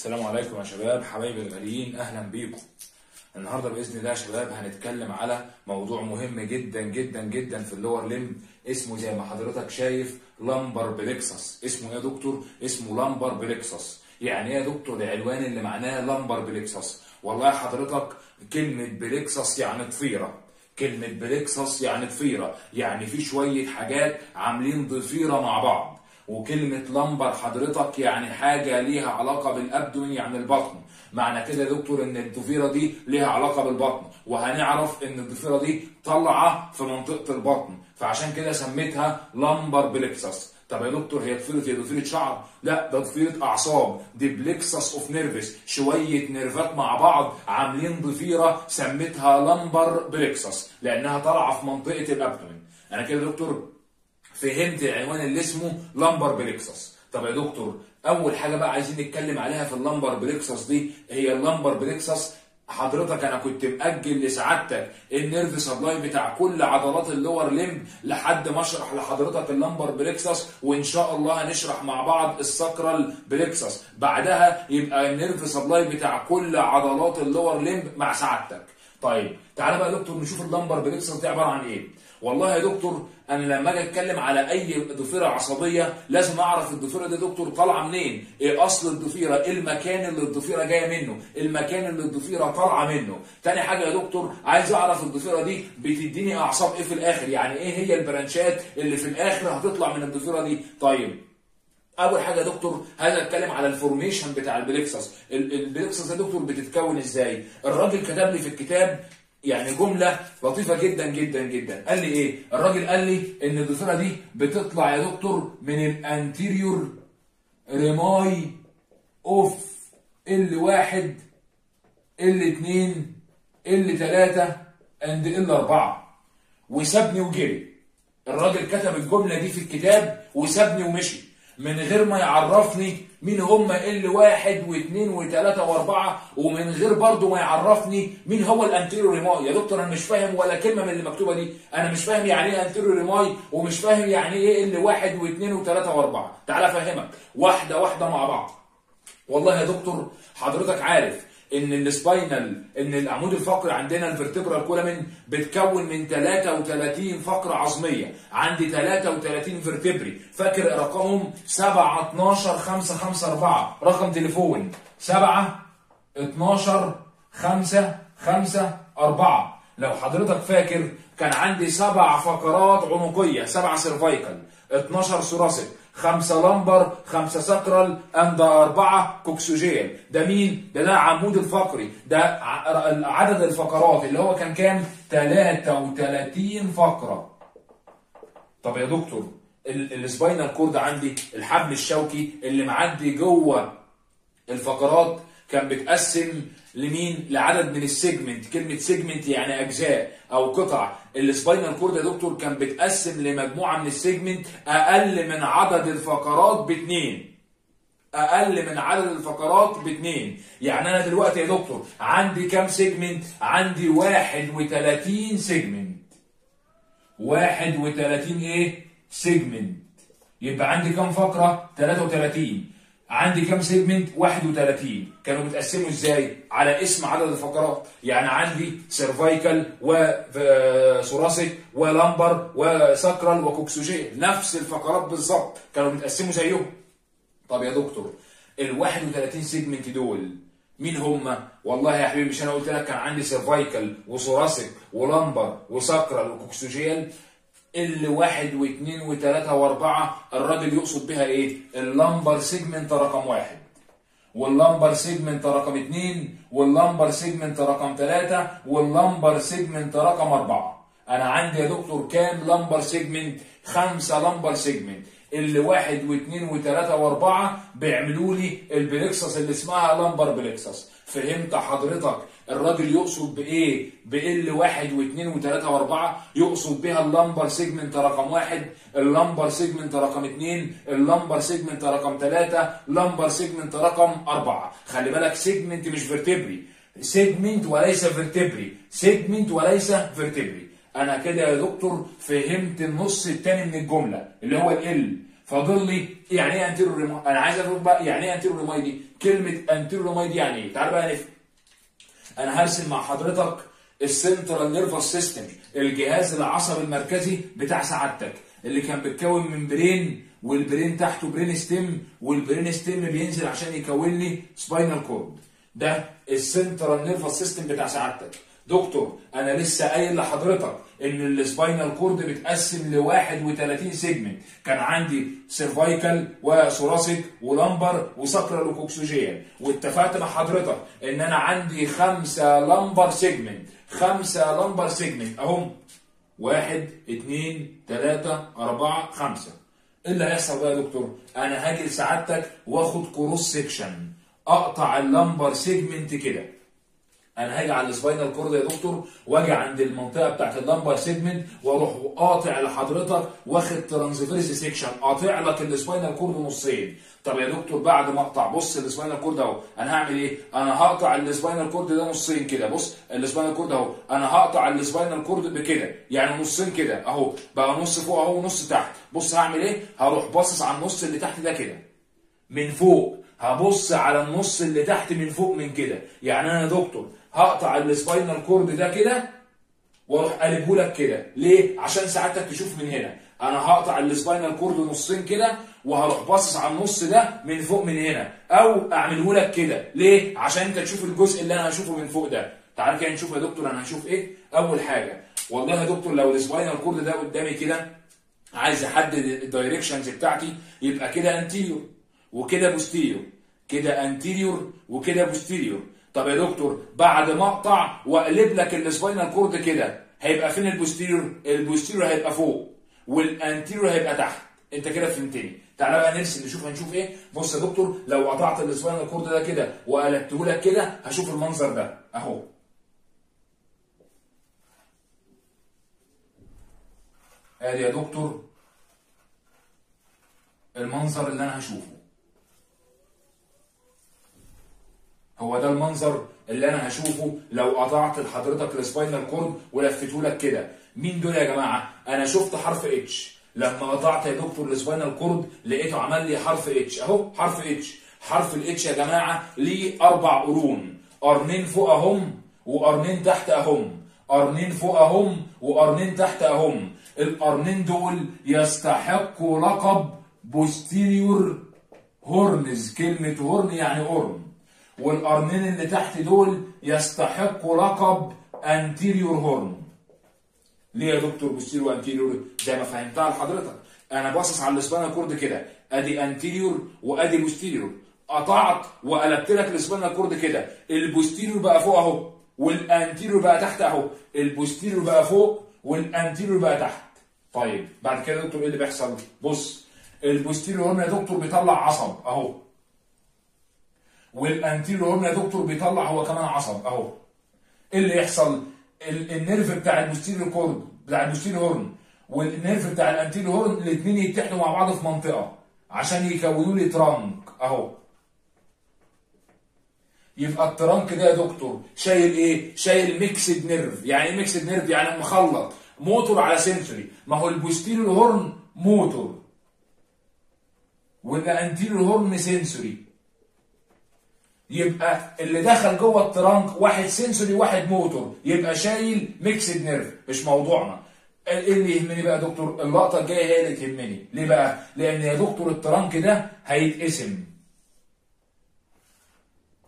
السلام عليكم يا شباب حبايبي الغاليين أهلا بيكم. النهارده بإذن الله يا شباب هنتكلم على موضوع مهم جدا جدا جدا في ال lower limb اسمه زي ما حضرتك شايف lumbar plexus. اسمه إيه يا دكتور؟ اسمه lumbar plexus. يعني إيه يا دكتور؟ العنوان اللي معناه lumbar plexus. والله يا حضرتك كلمة plexus يعني ضفيره كلمة plexus يعني ضفيره يعني في شوية حاجات عاملين ضفيرة مع بعض. وكلمة lumbar حضرتك يعني حاجة ليها علاقة بال abdomen يعني البطن. معنى كده يا دكتور إن الضفيرة دي ليها علاقة بالبطن. وهنعرف إن الضفيرة دي طالعة في منطقة البطن. فعشان كده سميتها lumbar plexus. طب يا دكتور هي ضفيرة هي ضفيرة شعر؟ لا ده ضفيرة أعصاب. دي plexus of nerves شوية nerve ات مع بعض عاملين ضفيرة سميتها lumbar plexus. لأنها طالعة في منطقة ال abdomen أنا كده يا دكتور فهمت العنوان اللي اسمه lumbar plexus طب يا دكتور أول حاجة بقى عايزين نتكلم عليها في ال lumbar plexus دي هي ال lumbar plexus حضرتك أنا كنت مأجل لسعادتك ال nerve supply بتاع كل عضلات ال lower limb لحد ما أشرح لحضرتك ال lumbar plexus وإن شاء الله هنشرح مع بعض ال sacral plexus بعدها يبقى ال nerve supply بتاع كل عضلات ال lower limb مع سعادتك. طيب تعالى بقى يا دكتور نشوف ال lumbar plexus دي عبارة عن إيه؟ والله يا دكتور أنا لما أجي أتكلم على أي ضفيرة عصبية لازم أعرف الضفيرة دي دكتور طالعة منين. إيه أصل الضفيرة؟ إيه المكان اللي الضفيرة جاية منه؟ المكان اللي الضفيرة طالعة منه؟ تاني حاجة يا دكتور عايز أعرف الضفيرة دي بتديني أعصاب إيه في الآخر؟ يعني إيه هي ال branch ات اللي في الآخر هتطلع من الضفيرة دي؟ طيب أول حاجة يا دكتور هذا أتكلم على ال formation بتاع ال plexus؟ ال plexus يا دكتور بتتكون إزاي؟ الراجل كتب لي في الكتاب يعني جملة لطيفة جدا جدا جدا. قال لي إيه؟ الراجل قال لي إن الضفيره دي بتطلع يا دكتور من ال anterior rami of L واحد L اتنين L تلاتة and L أربعة. وسابني وجري. الراجل كتب الجملة دي في الكتاب وسابني ومشي. من غير ما يعرفني مين هم ال L واحد واثنين وثلاثة وأربعة ومن غير برضه ما يعرفني مين هو ال anterior rami يا دكتور أنا مش فاهم ولا كلمة من اللي مكتوبة دي. أنا مش فاهم يعني إيه anterior rami ومش فاهم يعني إيه ال L واحد واثنين وثلاثة وأربعة. تعالى أفهمك. واحدة واحدة مع بعض. والله يا دكتور حضرتك عارف إن ال spinal إن العمود الفقري عندنا ال vertebral column بتكون من 33 فقرة عظمية. عندي 33 vertebrae فاكر رقمهم؟ 7 12 5 5 4 رقم تليفون. 7 12 5 5 4 لو حضرتك فاكر كان عندي سبع فقرات عنقية سبع cervical 12 thoracic خمسة lumbar خمسة sacral and أربعة coccygeal ده مين؟ ده ده عمود الفقري ده عدد الفقرات اللي هو كان كام؟ 33 فقرة طب يا دكتور ال spinal cord عندي الحبل الشوكي اللي معدي جوه الفقرات كان بيتقسم لمين؟ لعدد من ال segment، كلمة segment يعني أجزاء أو قطع، ال spinal cord يا دكتور كان بيتقسم لمجموعة من ال segment أقل من عدد الفقرات باتنين. أقل من عدد الفقرات باتنين، يعني أنا دلوقتي يا دكتور عندي كام segment؟ عندي 31 segment. 31 إيه؟ segment. يبقى عندي كام فقرة؟ 33. عندي كام segment 31 كانوا بيتقسموا إزاي؟ على اسم عدد الفقرات. يعني عندي cervical و thoracic و lumbar و sacral وكوكسوجين نفس الفقرات بالظبط. كانوا بيتقسموا زيهم. طب يا دكتور ال 31 segment دول مين هم؟ والله يا حبيبي مش أنا قلت لك كان عندي cervical و thoracic و lumbar و sacral وكوكسوجين ال L واحد واثنين وثلاثة واربعة الراجل يقصد بها إيه؟ ال lumbar segment رقم واحد. وال lumbar segment رقم اثنين وال lumbar segment رقم ثلاثة وال lumbar segment رقم أربعة. أنا عندي يا دكتور كام lumbar segment؟ خمسة lumbar segment. ال L واحد واثنين وثلاثة واربعة بيعملوا لي ال plexus اللي اسمها lumbar plexus. فهمت حضرتك؟ الراجل يقصد بإيه؟ بال L واحد واثنين وثلاثة وأربعة يقصد بها ال lumbar segment رقم واحد، ال lumbar segment رقم اثنين، ال lumbar segment رقم ثلاثة، lumbar segment رقم أربعة، خلي بالك segment مش vertebrae، segment وليس vertebrae، segment وليس vertebrae، أنا كده يا دكتور فهمت النص الثاني من الجملة اللي هو ال L. فاضل لي يعني إيه rami أنا عايز أفهم بقى يعني إيه anterior rami دي كلمة anterior rami دي يعني إيه؟ تعال بقى نفهم. أنا هرسم مع حضرتك ال central nervous system الجهاز العصبي المركزي بتاع سعادتك اللي كان بيتكون من brain وال brain تحته brain stem وال brain stem بينزل عشان يكون لي spinal cord ده ال central nervous system بتاع سعادتك. دكتور أنا لسه قايل لحضرتك إن ال spinal cord بيتقسم ل 31 segment كان عندي cervical و thoracic و lumbar و sacral و coccygeal واتفقت مع حضرتك إن أنا عندي خمسة lumbar segment خمسة lumbar segment أهم واحد اتنين تلاتة أربعة خمسة. إيه اللي هيحصل بقى يا دكتور؟ أنا هاجي لسعادتك وآخد cross section أقطع ال lumbar segment كده. أنا هاجي على ال spinal cord يا دكتور وأجي عند المنطقة بتاعت ال lumbar segment وأروح قاطع لحضرتك واخد transverse section قاطع لك ال spinal cord نصين. طب يا دكتور بعد ما أقطع بص ال spinal cord أهو أنا هعمل إيه؟ أنا هقطع ال spinal cord ده نصين كده بص ال spinal cord أهو أنا هقطع ال spinal cord بكده يعني نصين كده أهو بقى نص فوق أهو ونص تحت. بص هعمل إيه؟ هروح باصص على النص اللي تحت ده كده. من فوق هبص على النص اللي تحت من فوق من كده. يعني أنا يا دكتور هقطع ال spinal cord ده كده وأروح قلبه لك كده. ليه؟ عشان سعادتك تشوف من هنا. أنا هقطع ال spinal cord نصين كده وهروح باصص على النص ده من فوق من هنا. أو اعمله لك كده. ليه؟ عشان انت تشوف الجزء اللي أنا هشوفه من فوق ده. تعال كده نشوف يا دكتور أنا هشوف إيه. اول حاجة والله يا دكتور لو ال spinal cord ده قدامي كده عايز احدد ال directions بتاعتي يبقى كده anterior وكده posterior كده anterior وكده posterior طب يا دكتور بعد ما اقطع واقلب لك ال spinal cord كده هيبقى فين ال posterior؟ ال posterior هيبقى فوق وال anterior هيبقى تحت. انت كده فهمتني. تعالى بقى نرسم نشوف هنشوف إيه. بص يا دكتور لو قطعت ال spinal cord ده كده وقلبته لك كده هشوف المنظر ده. اهو. ادي يا دكتور المنظر اللي أنا هشوفه. هو ده المنظر اللي أنا هشوفه لو قطعت لحضرتك ال spinal cord ولفته لك كده. مين دول يا جماعة؟ أنا شفت حرف H لما قطعت يا دكتور ال spinal cord لقيته عمل لي حرف H أهو حرف اتش حرف ال H يا جماعة ليه أربع قرون. قرنين فوق اهم وقرنين تحت اهم قرنين فوق اهم وقرنين تحت اهم القرنين دول يستحقوا لقب posterior horns كلمة horn يعني قرن. والقرنين اللي تحت دول يستحقوا لقب anterior horn ليه يا دكتور posterior و anterior زي ما فهمتها لحضرتك أنا باصص على ال spinal cord كده. أدي anterior وأدي posterior قطعت وقلبت لك ال spinal cord كده. ال posterior بقى فوق أهو. وال anterior بقى تحت أهو. ال posterior بقى فوق وال anterior بقى تحت. طيب بعد كده يا دكتور إيه اللي بيحصل؟ بص ال posterior horn يا دكتور بيطلع عصب أهو. وال anterior horn يا دكتور بيطلع هو كمان عصب اهو. إيه اللي يحصل؟ ال- ال nerve بتاع ال posterior cord بتاع ال posterior horn وال nerve بتاع ال anterior horn الاثنين يتحدوا مع بعض في منطقة عشان يكونوا لي trunk اهو. يبقى ال trunk ده يا دكتور شايل إيه؟ شايل mixed nerve. يعني إيه mixed nerve يعني مخلط. موتور على sensory ما هو ال posterior horn motor. وال anterior horn sensory يبقى اللي دخل جوه ال trunk واحد sensory واحد موتور يبقى شايل mixed nerve مش موضوعنا. إيه اللي يهمني بقى يا دكتور اللقطة الجاية هي اللي تهمني. ليه بقى؟ لأن يا دكتور ال trunk ده هيتقسم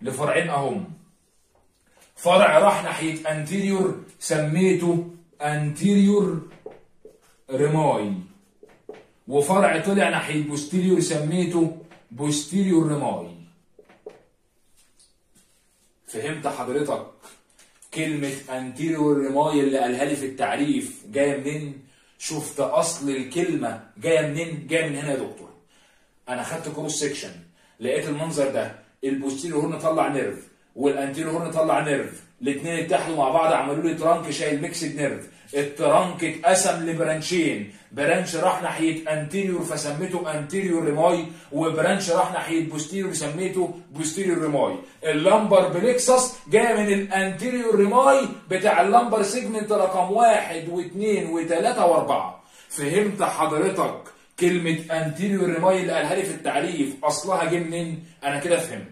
لفرعين أهم. فرع راح ناحية anterior سميته anterior rami وفرع طلع ناحية posterior سميته posterior rami فهمت حضرتك كلمة anterior rami اللي قالها لي في التعريف جاية منين؟ شفت أصل الكلمة جاية منين؟ جاية من هنا يا دكتور. أنا خدت cross section لقيت المنظر ده ال posterior horn طلع nerve وال anterior horn طلع nerve الاثنين اتحدوا مع بعض عملوا لي trunk شايل mixed nerve ال trunk اتقسم ل branchين. branch راح ناحية anterior فسميته anterior rami و branch راح ناحية posterior سميته posterior rami ال lumbar plexus جاية من ال anterior rami بتاع ال lumbar segment رقم واحد واثنين وثلاثة وأربعة. فهمت حضرتك كلمة anterior rami اللي قالها لي في التعريف؟ أصلها جه منين؟ أنا كده فهمت.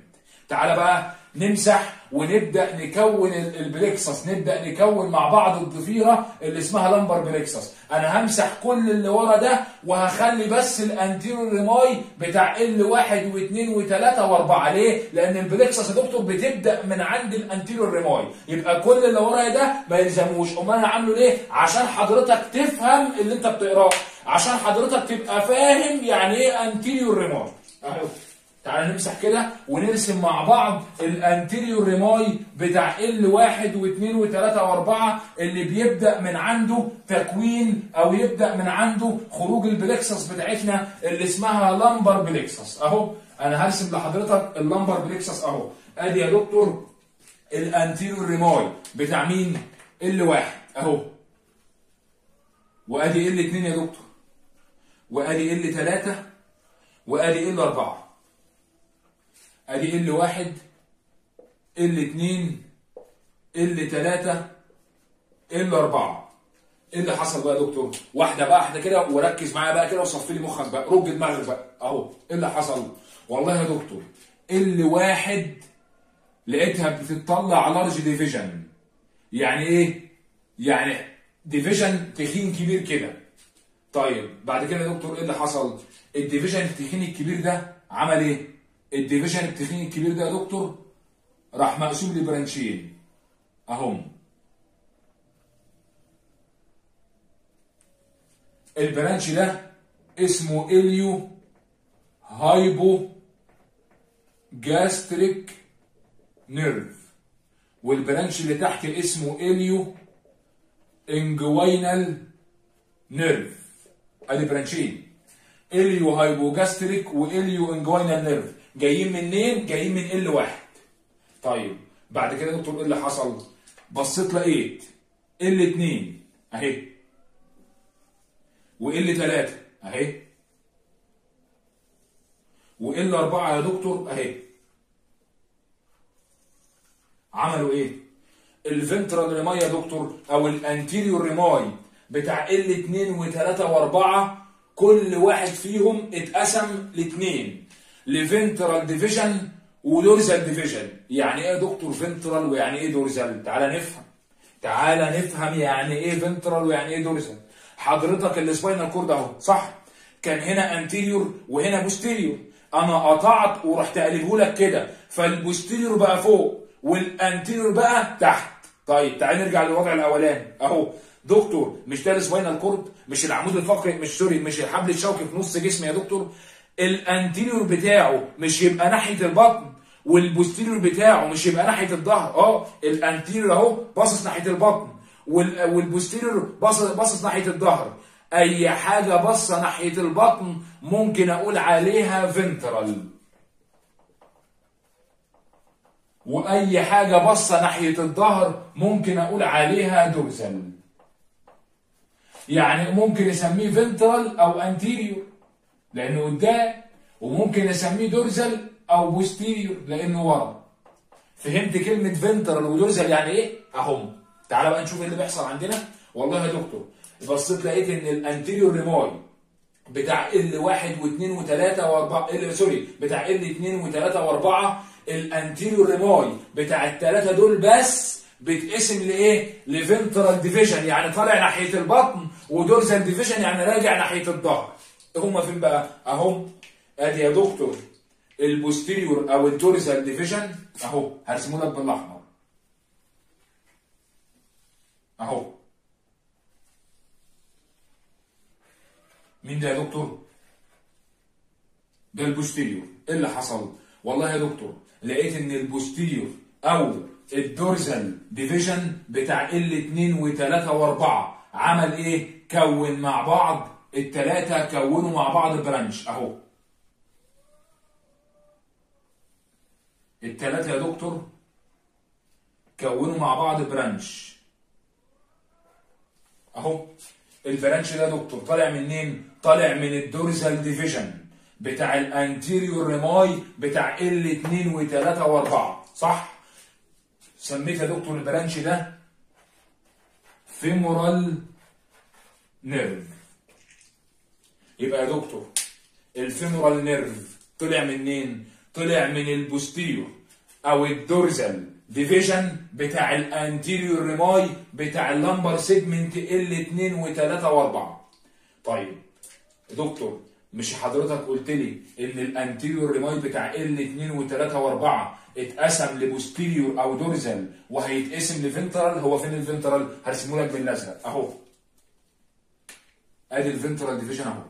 تعالى بقى نمسح ونبدأ نكون ال- ال plexus نبدأ نكون مع بعض الضفيرة اللي اسمها lumbar plexus أنا همسح كل اللي ورا ده وهخلي بس ال anterior rami بتاع ال واحد واثنين وثلاثه وأربعة. ليه؟ لأن ال plexus يا دكتور بتبدأ من عند ال anterior rami يبقى كل اللي ورايا ده ما يلزموش. أمال أنا عامله ليه؟ عشان حضرتك تفهم اللي أنت بتقراه. عشان حضرتك تبقى فاهم يعني إيه anterior rami أهو. تعالى نمسح كده ونرسم مع بعض ال anterior rami بتاع ال واحد واثنين وثلاثة وأربعة اللي بيبدأ من عنده تكوين أو يبدأ من عنده خروج ال plexus بتاعتنا اللي اسمها lumbar plexus. أهو أنا هرسم لحضرتك ال lumbar plexus أهو. أدي يا دكتور ال anterior rami بتاع مين؟ ال واحد. أهو. وأدي ال اتنين يا دكتور. وأدي ال تلاتة. وأدي ال أربعة. أدي ال واحد ال اتنين ال تلاتة ال أربعة إيه اللي حصل بقى يا دكتور؟ واحدة بقى واحدة كده وركز معايا بقى كده وصفي لي مخك بقى رج دماغك بقى أهو إيه اللي حصل؟ والله يا دكتور ال واحد لقيتها بتطلع large division يعني إيه؟ يعني division تخين كبير كده طيب بعد كده يا دكتور إيه اللي حصل؟ ال division التخين الكبير ده عمل إيه؟ ال division التخين الكبير ده يا دكتور راح مقسوم ل branchين. اهم ال branch ده اسمه ilio hypogastric nerve وال branch اللي تحت اسمه ilioinguinal nerve. أدي branchين. iliohypogastric و ilioinguinal nerve. جايين منين جايين من ال واحد طيب بعد كده يا دكتور إيه اللي حصل بصيت لقيت ال 2 اهي. وال 3 اهي. وال 4 يا دكتور اهي. عملوا إيه؟ ال ventral rami يا دكتور أو ال anterior rami بتاع ال 2 و3 و4 كل واحد فيهم اتقسم لاثنين ل ventral division و dorsal division يعني إيه دكتور ventral ويعني إيه dorsal تعالى نفهم. تعالى نفهم يعني إيه ventral ويعني إيه dorsal حضرتك ال spinal cord أهو صح؟ كان هنا anterior وهنا posterior أنا قطعت ورحت قلبه لك كده. فال posterior بقى فوق وال anterior بقى تحت. طيب تعال نرجع للوضع الأولاني. أهو دكتور مش ده ال spinal cord مش العمود الفقري؟ مش sorry مش الحبل الشوكي في نص جسمي يا دكتور؟ ال anterior بتاعه مش يبقى ناحية البطن وال posterior بتاعه مش يبقى ناحية الظهر. آه ال anterior اهو باصص ناحية البطن وال- وال posterior باصص باصص ناحية الظهر. أي حاجة باصة ناحية البطن ممكن أقول عليها ventral وأي حاجة باصة ناحية الظهر ممكن أقول عليها dorsal يعني ممكن أسميه ventral أو anterior لأنه قدام وممكن أسميه dorsal أو posterior لأنه ورا. فهمت كلمة ventral و dorsal يعني إيه؟ أهم. تعال بقى نشوف إيه اللي بيحصل عندنا. والله يا دكتور بصيت لقيت إن ال anterior rami بتاع ال واحد واثنين وثلاثة وأربعة ال sorry بتاع ال اثنين وثلاثة وأربعة ال anterior rami بتاع الثلاثة دول بس بيتقسم لإيه؟ ل ventral division يعني طالع ناحية البطن و dorsal division يعني راجع ناحية الظهر. هما فين بقى؟ اهم أدي يا دكتور ال posterior أو ال dorsal division أهو هرسمه لك بالأحمر أهو مين ده يا دكتور؟ ده ال posterior إيه اللي حصل؟ والله يا دكتور لقيت إن ال posterior أو ال dorsal division بتاع ال 2 و3 و4 عمل إيه؟ كون مع بعض الثلاثه كونوا مع بعض branch أهو الثلاثه يا دكتور كونوا مع بعض branch أهو ال branch ده يا دكتور طالع منين؟ طالع من ال dorsal division بتاع ال anterior rami بتاع ال 2 و3 و4 صح؟ سميت يا دكتور ال branch ده femoral nerve يبقى يا دكتور ال femoral nerve طلع منين؟ طلع من ال posterior أو ال dorsal division بتاع ال anterior rami بتاع ال lumbar segment ال 2 و3 و4 طيب دكتور مش حضرتك قلت لي إن ال anterior rami بتاع ال 2 و3 و4 اتقسم ل posterior أو dorsal وهيتقسم ل ventral هو فين ال ventral هرسمه لك بالأزرق. أهو. أدي ال ventral division أهو.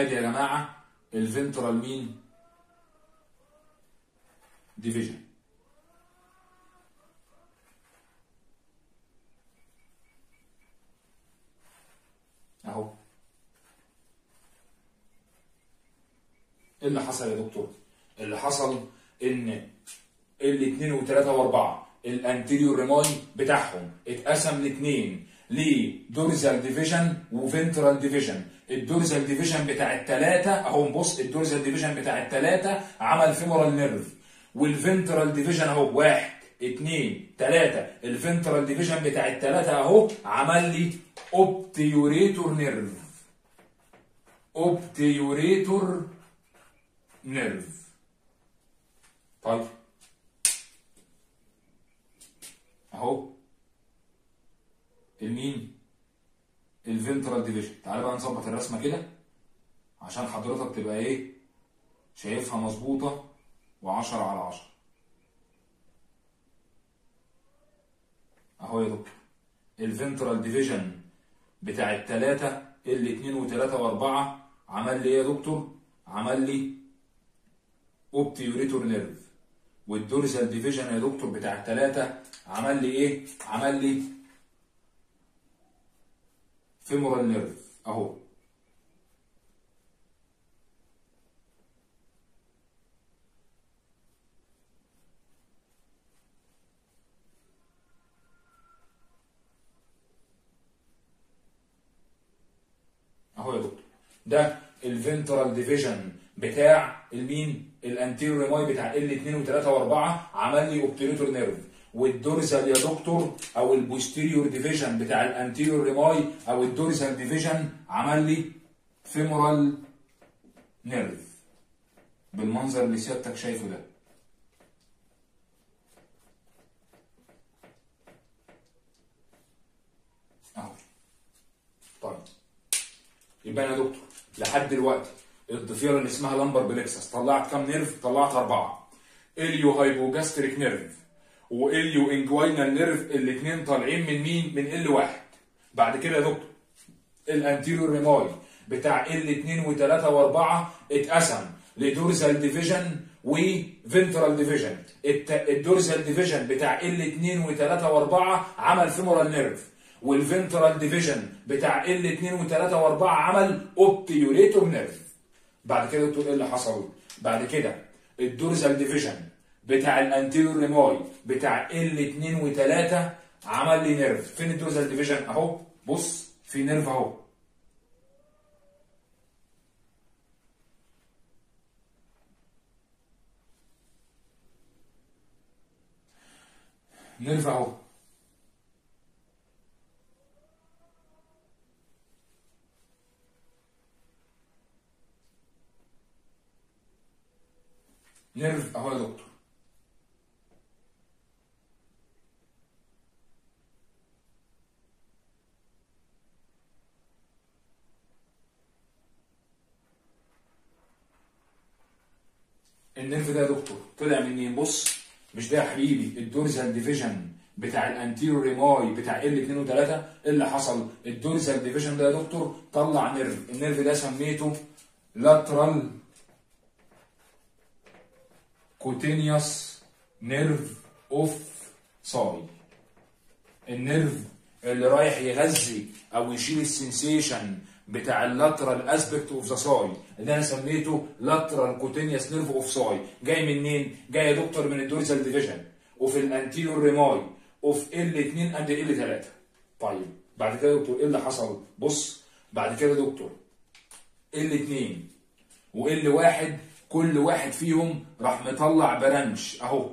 ادي يا جماعة ال ventral مين؟ division أهو. إيه اللي حصل يا دكتور؟ اللي حصل إن الاثنين وثلاثة وأربعة ال anterior rami بتاعهم اتقسم لاثنين ل dorsal division و ventral division ال dorsal division بتاع الثلاثة أهو بص ال dorsal division بتاع الثلاثة عمل femoral nerve وال ventral division أهو واحد اثنين ثلاثة ال ventral division بتاع الثلاثة أهو عمل لي obturator nerve obturator nerve طيب. أهو. المين؟ ال ventral division. تعالى بقى نظبط الرسمة كده عشان حضرتك تبقى إيه شايفها مظبوطة و10 على 10 أهو يا دكتور. ال ventral division بتاع الثلاثه ال 2 و3 و4 عمل لي إيه يا دكتور؟ عمل لي obturator nerve وال dorsal division يا دكتور بتاع الثلاثه عمل لي إيه؟ عمل لي femoral nerve اهو اهو يا دكتور ده ال ventral division بتاع المين ال anterior rami بتاع ال 2 و3 و4 عمل لي obturator nerve. وال dorsal يا دكتور أو ال posterior division بتاع ال anterior rami أو ال dorsal division عمل لي femoral nerve بالمنظر اللي سيادتك شايفه ده. أهو. طيب. يبقى أنا يا دكتور لحد دلوقتي الضفيرة اللي اسمها lumbar plexus طلعت كام nerve؟ طلعت أربعة. iliohypogastric nerve. و ilioinguinal nerve الاثنين طالعين من مين؟ من ال واحد. بعد كده يا دكتور ال anterior rami بتاع ال 2 و3 و4 اتقسم ل dorsal division و ventral division ال dorsal division بتاع ال 2 و3 و4 عمل femoral nerve وال ventral division بتاع ال 2 و3 و4 عمل obturator nerve بعد كده تقول إيه اللي حصل؟ بعد كده ال dorsal division بتاع ال anterior rami بتاع ال 2 و3 عمل لي nerve. فين ال dorsal division اهو؟ بص في nerve اهو. نيرف اهو. نيرف اهو يا ده يا دكتور. طلع منين بص مش ده يا حبيبي ال dorsal division بتاع ال anterior rami بتاع ال 2 و3 إيه اللي حصل؟ ال dorsal division ده يا دكتور طلع nerve. ال nerve ده سميته lateral cutaneous nerve of thigh. ال nerve اللي رايح يغذي أو يشيل ال sensation بتاع ال lateral aspect of the thigh اللي أنا سميته lateral cutaneous nerve of thigh جاي منين؟ جاي يا دكتور من ال dorsal division وفي ال anterior rami of L 2 and L 3 طيب بعد كده يا دكتور إيه اللي حصل؟ بص بعد كده يا دكتور L 2 و L 1 كل واحد فيهم راح مطلع branch أهو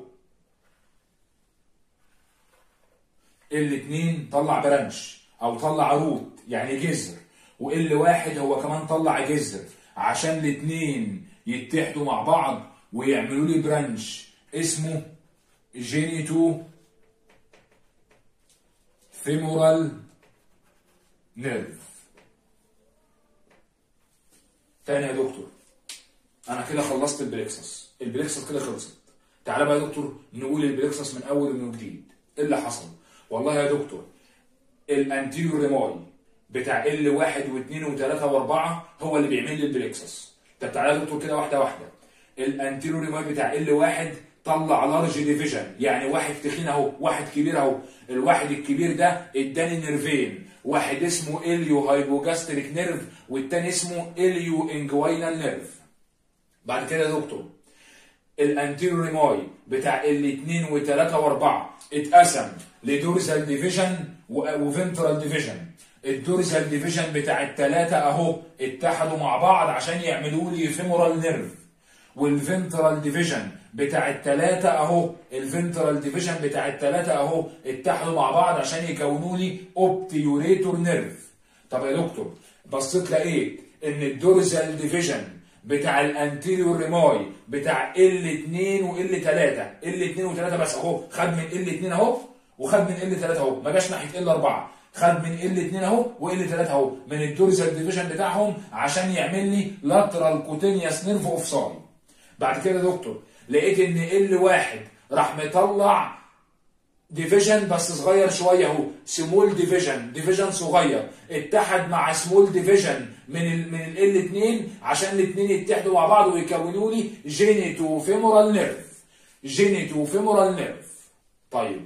الاثنين طلع branch أو طلع root يعني جذر و L واحد هو كمان طلع جذر عشان الاثنين يتحدوا مع بعض ويعملوا لي branch. اسمه genitofemoral nerve. تاني يا دكتور. أنا كده خلصت ال plexus ال plexus كده خلصت. تعالى بقى يا دكتور نقول ال plexus من أول ومن جديد. إيه اللي حصل؟ والله يا دكتور ال anterior rami بتاع L واحد واثنين وثلاثة واربعة هو اللي بيعمل لي ال plexus. طب تعالى يا دكتور كده واحدة واحدة. ال anterior rami بتاع L واحد طلع large division يعني واحد تخين اهو واحد كبير اهو. الواحد الكبير ده اداني nerve ين. واحد اسمه iliohypogastric nerve والتاني اسمه ilioinguinal nerve بعد كده يا دكتور. ال anterior rami بتاع الاثنين وثلاثة واربعة اتقسم ل dorsal division و ventral division ال dorsal division بتاع الثلاثة أهو اتحدوا مع بعض عشان يعملوا لي femoral nerve وال ventral division بتاع الثلاثة أهو ال ventral division بتاع الثلاثة أهو اتحدوا مع بعض عشان يكونوا لي obturator nerve طب يا دكتور بصيت لقيت إن ال dorsal division بتاع ال anterior rami بتاع L 2 و L 3 L 2 و3 بس أهو خد من L 2 أهو وخد من L 3 أهو ما جاش ناحية L 4 خد من L 2 اهو و L 3 اهو. من ال dorsal division بتاعهم عشان يعمل لي lateral cutaneous nerve of thigh بعد كده يا دكتور لقيت إن L 1 راح مطلع division بس صغير شوية اهو. small division division صغير. اتحد مع small division من L من L 2 عشان الاثنين يتحدوا مع بعض ويكونوا لي genitofemoral nerve genitofemoral nerve طيب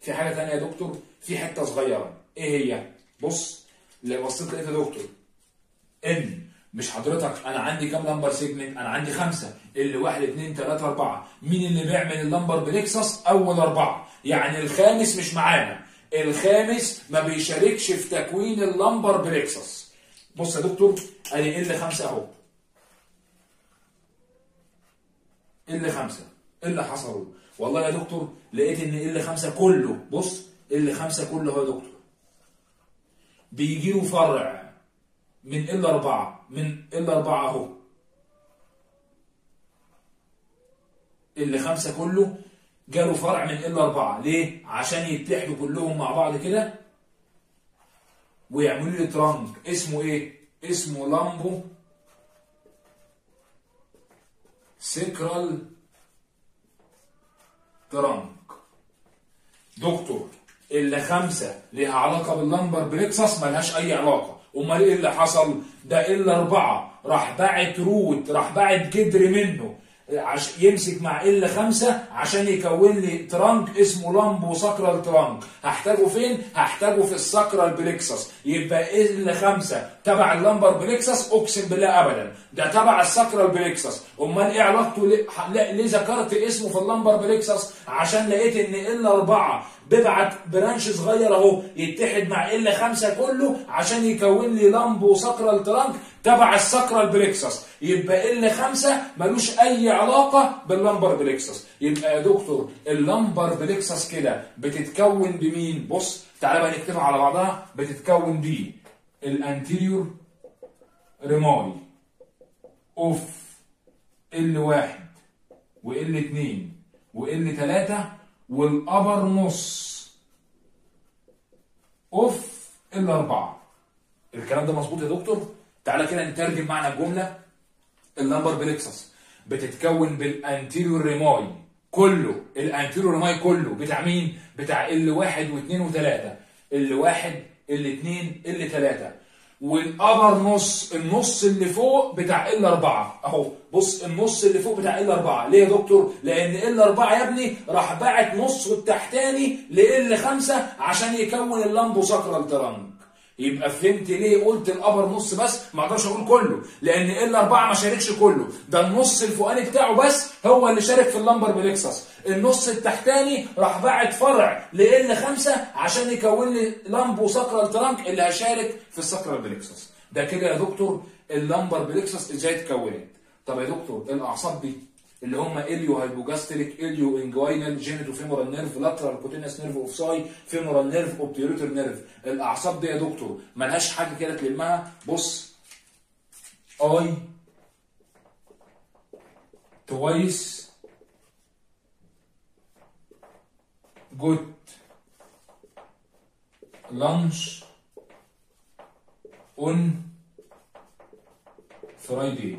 في حاجة ثانية يا دكتور؟ في حتة صغيرة. إيه هي؟ بص لو بصيت لقيت يا دكتور. ان مش حضرتك أنا عندي كام lumbar segment؟ أنا عندي خمسة. L واحد اثنين ثلاثة اربعة. مين اللي بيعمل ال lumbar plexus اول اربعة. يعني الخامس مش معانا. الخامس ما بيشاركش في تكوين ال lumbar plexus بص يا دكتور ادي L خمسة اهو. ال خمسة. إيه اللي حصل؟ والله يا دكتور لقيت إن ال خمسة كله بص ال خمسة كله أهو يا دكتور. بيجي له فرع من ال 4 من ال 4 أهو ال 5 كله جاله فرع من ال 4 ليه؟ عشان يتحدوا كلهم مع بعض كده ويعملوا لي ترانك اسمه إيه؟ اسمه لامبو sacral trunk دكتور L خمسة ليها علاقة بال lumbar plexus ملهاش أي علاقة. أمال إيه اللي حصل؟ ده L أربعة. راح باعت root راح باعت جدر منه. يمسك مع L خمسة عشان يكون لي trunk اسمه lumbosacral trunk. هحتاجه فين؟ هحتاجه في ال sacral plexus يبقى L خمسة تبع ال lumbar plexus أقسم بالله ابدا. ده تبع ال sacral plexus أمال إيه علاقته ليه, ليه ذكرت اسمه في ال lumbar plexus عشان لقيت إن L أربعة ببعت branch صغير أهو يتحد مع L 5 كله عشان يكون لي lumbosacral trunk. تبع ال sacral plexus يبقى L 5 ملوش أي علاقة بال lumbar plexus يبقى يا دكتور ال lumbar plexus كده بتتكون بمين؟ بص تعالى بقى نكتبها على بعضها. بتتكون ب ال anterior rami of L 1 و L 2 و L 3 وال upper نص of L اربعه الكلام ده مظبوط يا دكتور؟ تعالى كده نترجم معنى الجملة. ال lumbar plexus بتتكون بال anterior rami كله. ال anterior rami كله. بتاع مين؟ بتاع L واحد واثنين وثلاثة. L واحد L اثنين L ثلاثة. وال upper نص النص اللي فوق بتاع L 4 أهو بص النص اللي فوق بتاع L 4 ليه يا دكتور؟ لأن L 4 يا ابني راح باعت نصه التحتاني ل L 5 عشان يكون ال lumbosacral trunk يبقى فهمت ليه قلت ال upper نص بس؟ ما أقدرش أقول كله لأن L 4 ما شاركش كله. ده النص الفوقاني بتاعه بس هو اللي شارك في ال lumbar plexus النص التحتاني راح باعت فرع ل L 5 عشان يكون لي lumbosacral trunk اللي هشارك في ال sacral plexus ده كده يا دكتور ال lumbar plexus إزاي اتكونت؟ طب يا دكتور الأعصاب دي؟ اللي هم iliohypogastric ilioinguinal genitofemoral nerve lateral cutaneous nerve of thigh femoral nerve obturator nerve الأعصاب دي يا دكتور ملهاش حاجة كده تلمها. بص. I twice got lunch on Friday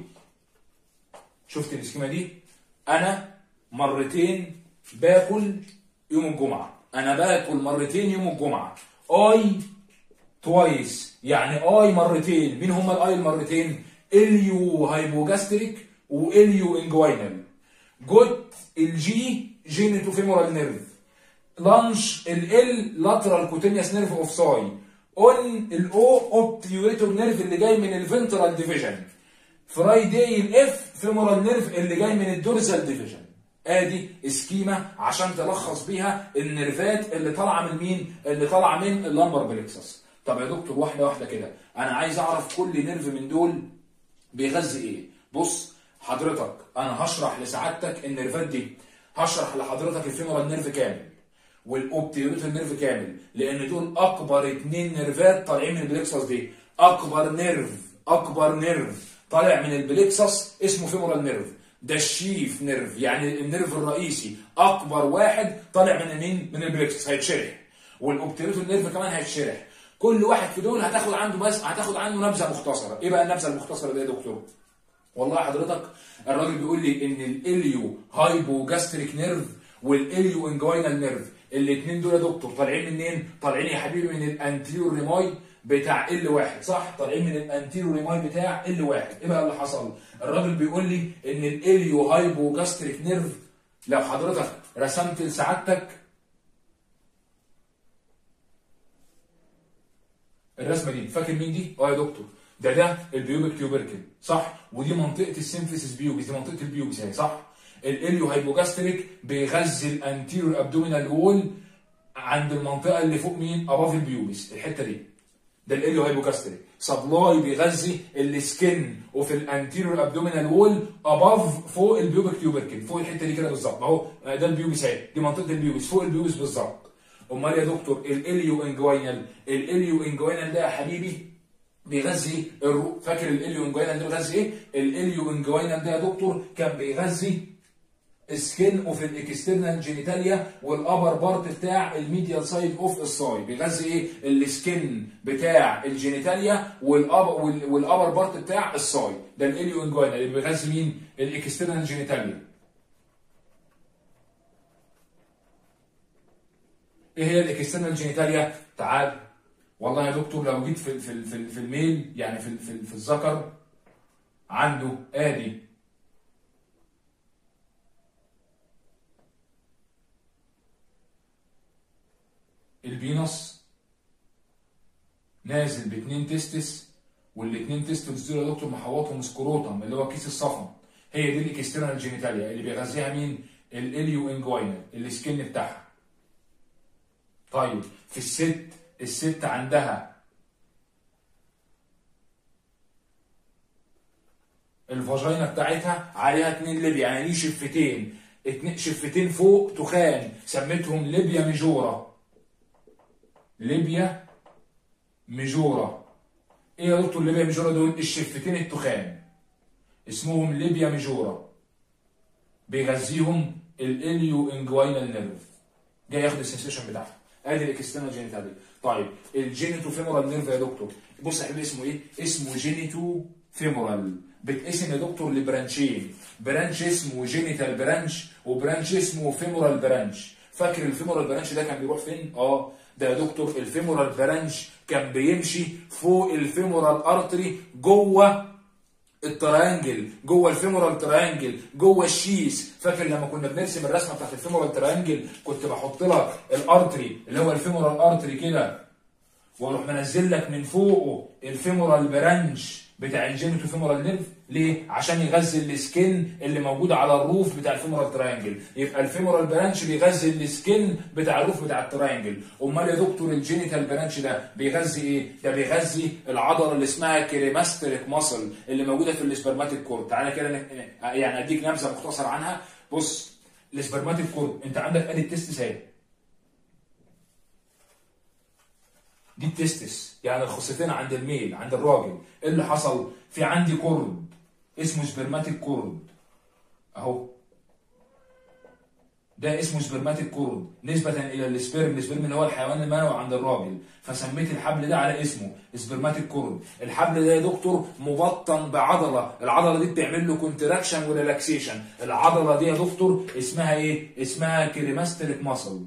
شفت ال scheme دي؟ أنا مرتين باكل يوم الجمعة. أنا باكل مرتين يوم الجمعة. I twice يعني I مرتين. مين هما ال I المرتين؟ iliohypogastric و ilioinguinal got ال G genitofemoral nerve. lunch ال lateral cutaneous nerve of thigh. on ال O obturator nerve اللي جاي من ال ventral division. Friday ال F femoral nerve اللي جاي من ال dorsal division آدي schema عشان تلخص بيها ال nerve ات اللي طالعة من مين؟ اللي طالعة من ال lumbar plexus طب يا دكتور واحدة واحدة كده. أنا عايز أعرف كل nerve من دول بيغذي إيه؟ بص حضرتك أنا هشرح لسعادتك ال nerve ات دي. هشرح لحضرتك ال femoral nerve كامل وال obturator nerve كامل لأن دول أكبر اتنين nerve ات طالعين من ال plexus دي. أكبر nerve أكبر nerve طالع من ال plexus اسمه femoral nerve. ده ال chief nerve يعني ال nerve الرئيسي. أكبر واحد طالع من مين؟ من ال plexus هيتشرح. وال obturator nerve كمان هيتشرح. كل واحد في دول هتاخد عنده بس هتاخد عنده نبذة مختصرة. إيه بقى النبذة المختصرة دي يا دكتور؟ والله حضرتك الراجل بيقول لي إن ال iliohypogastric nerve وال ilioinguinal nerve. الاثنين دول يا دكتور طالعين منين؟ طالعين يا حبيبي من ال anterior rami بتاع L واحد صح؟ طالعين من ال anterior rami بتاع L واحد. إيه بقى اللي حصل؟ الراجل بيقول لي إن ال iliohypogastric nerve لو حضرتك رسمت لسعادتك الرسمة دي فاكر مين دي؟ آه يا دكتور. ده ده ال pubic tubercle صح؟ ودي منطقة ال symphysis pubis دي منطقة ال pubis اهي صح؟ ال iliohypogastric بيغذي ال anterior abdominal wall عند المنطقة اللي فوق مين؟ above ال pubis الحتة دي. ده ال iliohypogastric supply بيغذي ال skin وفي ال anterior abdominal wall above فوق ال pubic tubercle فوق الحتة دي كده بالظبط. اهو ده ال pubis اهي دي منطقة ال pubis فوق ال pubis بالظبط. أمال يا دكتور ال ilioinguinal. ال ilioinguinal ده يا حبيبي بيغذي الرو... فاكر ال ilioinguinal ده بيغذي إيه؟ ال ilioinguinal ده يا دكتور كان بيغذي سكين اوف الاكسترنال جينيتاليا والابر بارت بتاع الميديال سايد اوف الساي بيغذي إيه؟ السكين بتاع الجينيتاليا والابر والابر بارت بتاع الساي ده الاليو انجوينال اللي بيغذي مين؟ ال external genitalia. إيه هي ال external genitalia؟ تعال. والله يا دكتور لو جيت في في في, في ال male يعني في في, في الذكر عنده ادي ال penis نازل باتنين testes والاتنين testes دول يا دكتور محوطهم scrotum اللي هو كيس الصفن. هي دي ال external genitalia اللي بيغذيها مين؟ ال ilioinguinal ال skin بتاعها. طيب في الست الست عندها ال vagina بتاعتها عليها اتنين labia يعني دي شفتين اتنين شفتين فوق تخان سميتهم labia majora. labia majora إيه يا دكتور labia majora دول الشفتين التخان. اسمهم labia majora بيغذيهم ال ilioinguinal nerve جاي ياخد ال sensation بتاعها أدي ال external genitalia طيب ال genitofemoral nerve يا دكتور. بص يا حبيبي اسمه إيه؟ اسمه genitofemoral بتقسم يا دكتور ل branch ين. branch اسمه genital branch و branch اسمه femoral branch. فاكر ال femoral branch ده كان بيروح فين؟ آه ده يا دكتور ال femoral branch كان بيمشي فوق ال femoral artery جوه ال triangle جوه ال femoral triangle جوه ال sheath. فاكر لما كنا بنرسم الرسمة بتاعت ال femoral triangle؟ كنت بحط لك ال artery اللي هو ال femoral artery كده وأروح منزل لك من فوقه ال femoral branch بتاع ال genitofemoral nerve. ليه؟ عشان يغذي ال skin اللي موجود على ال roof بتاع ال femoral triangle. يبقى الفيمورال برانش بيغذي السكن بتاع الروف بتاع التراينجل. امال يا دكتور ال genital branch ده بيغذي إيه؟ ده بيغذي العضلة اللي اسمها cremasteric muscle اللي موجودة في ال spermatic cord. تعالى كده يعني اديك نبذة مختصر عنها. بص ال spermatic cord. انت عندك ادي ال testes اهي دي ال testes يعني الخصيتين عند ال male عند الراجل. إيه اللي حصل؟ في عندي cord. اسمه spermatic cord أهو. ده اسمه spermatic cord نسبة إلى ال sperm، ال sperm اللي هو الحيوان المنوي عند الراجل، فسميت الحبل ده على اسمه spermatic cord، الحبل ده يا دكتور مبطن بعضلة، العضلة دي بتعمل له contraction و relaxation، العضلة دي يا دكتور اسمها إيه؟ اسمها cremasteric muscle.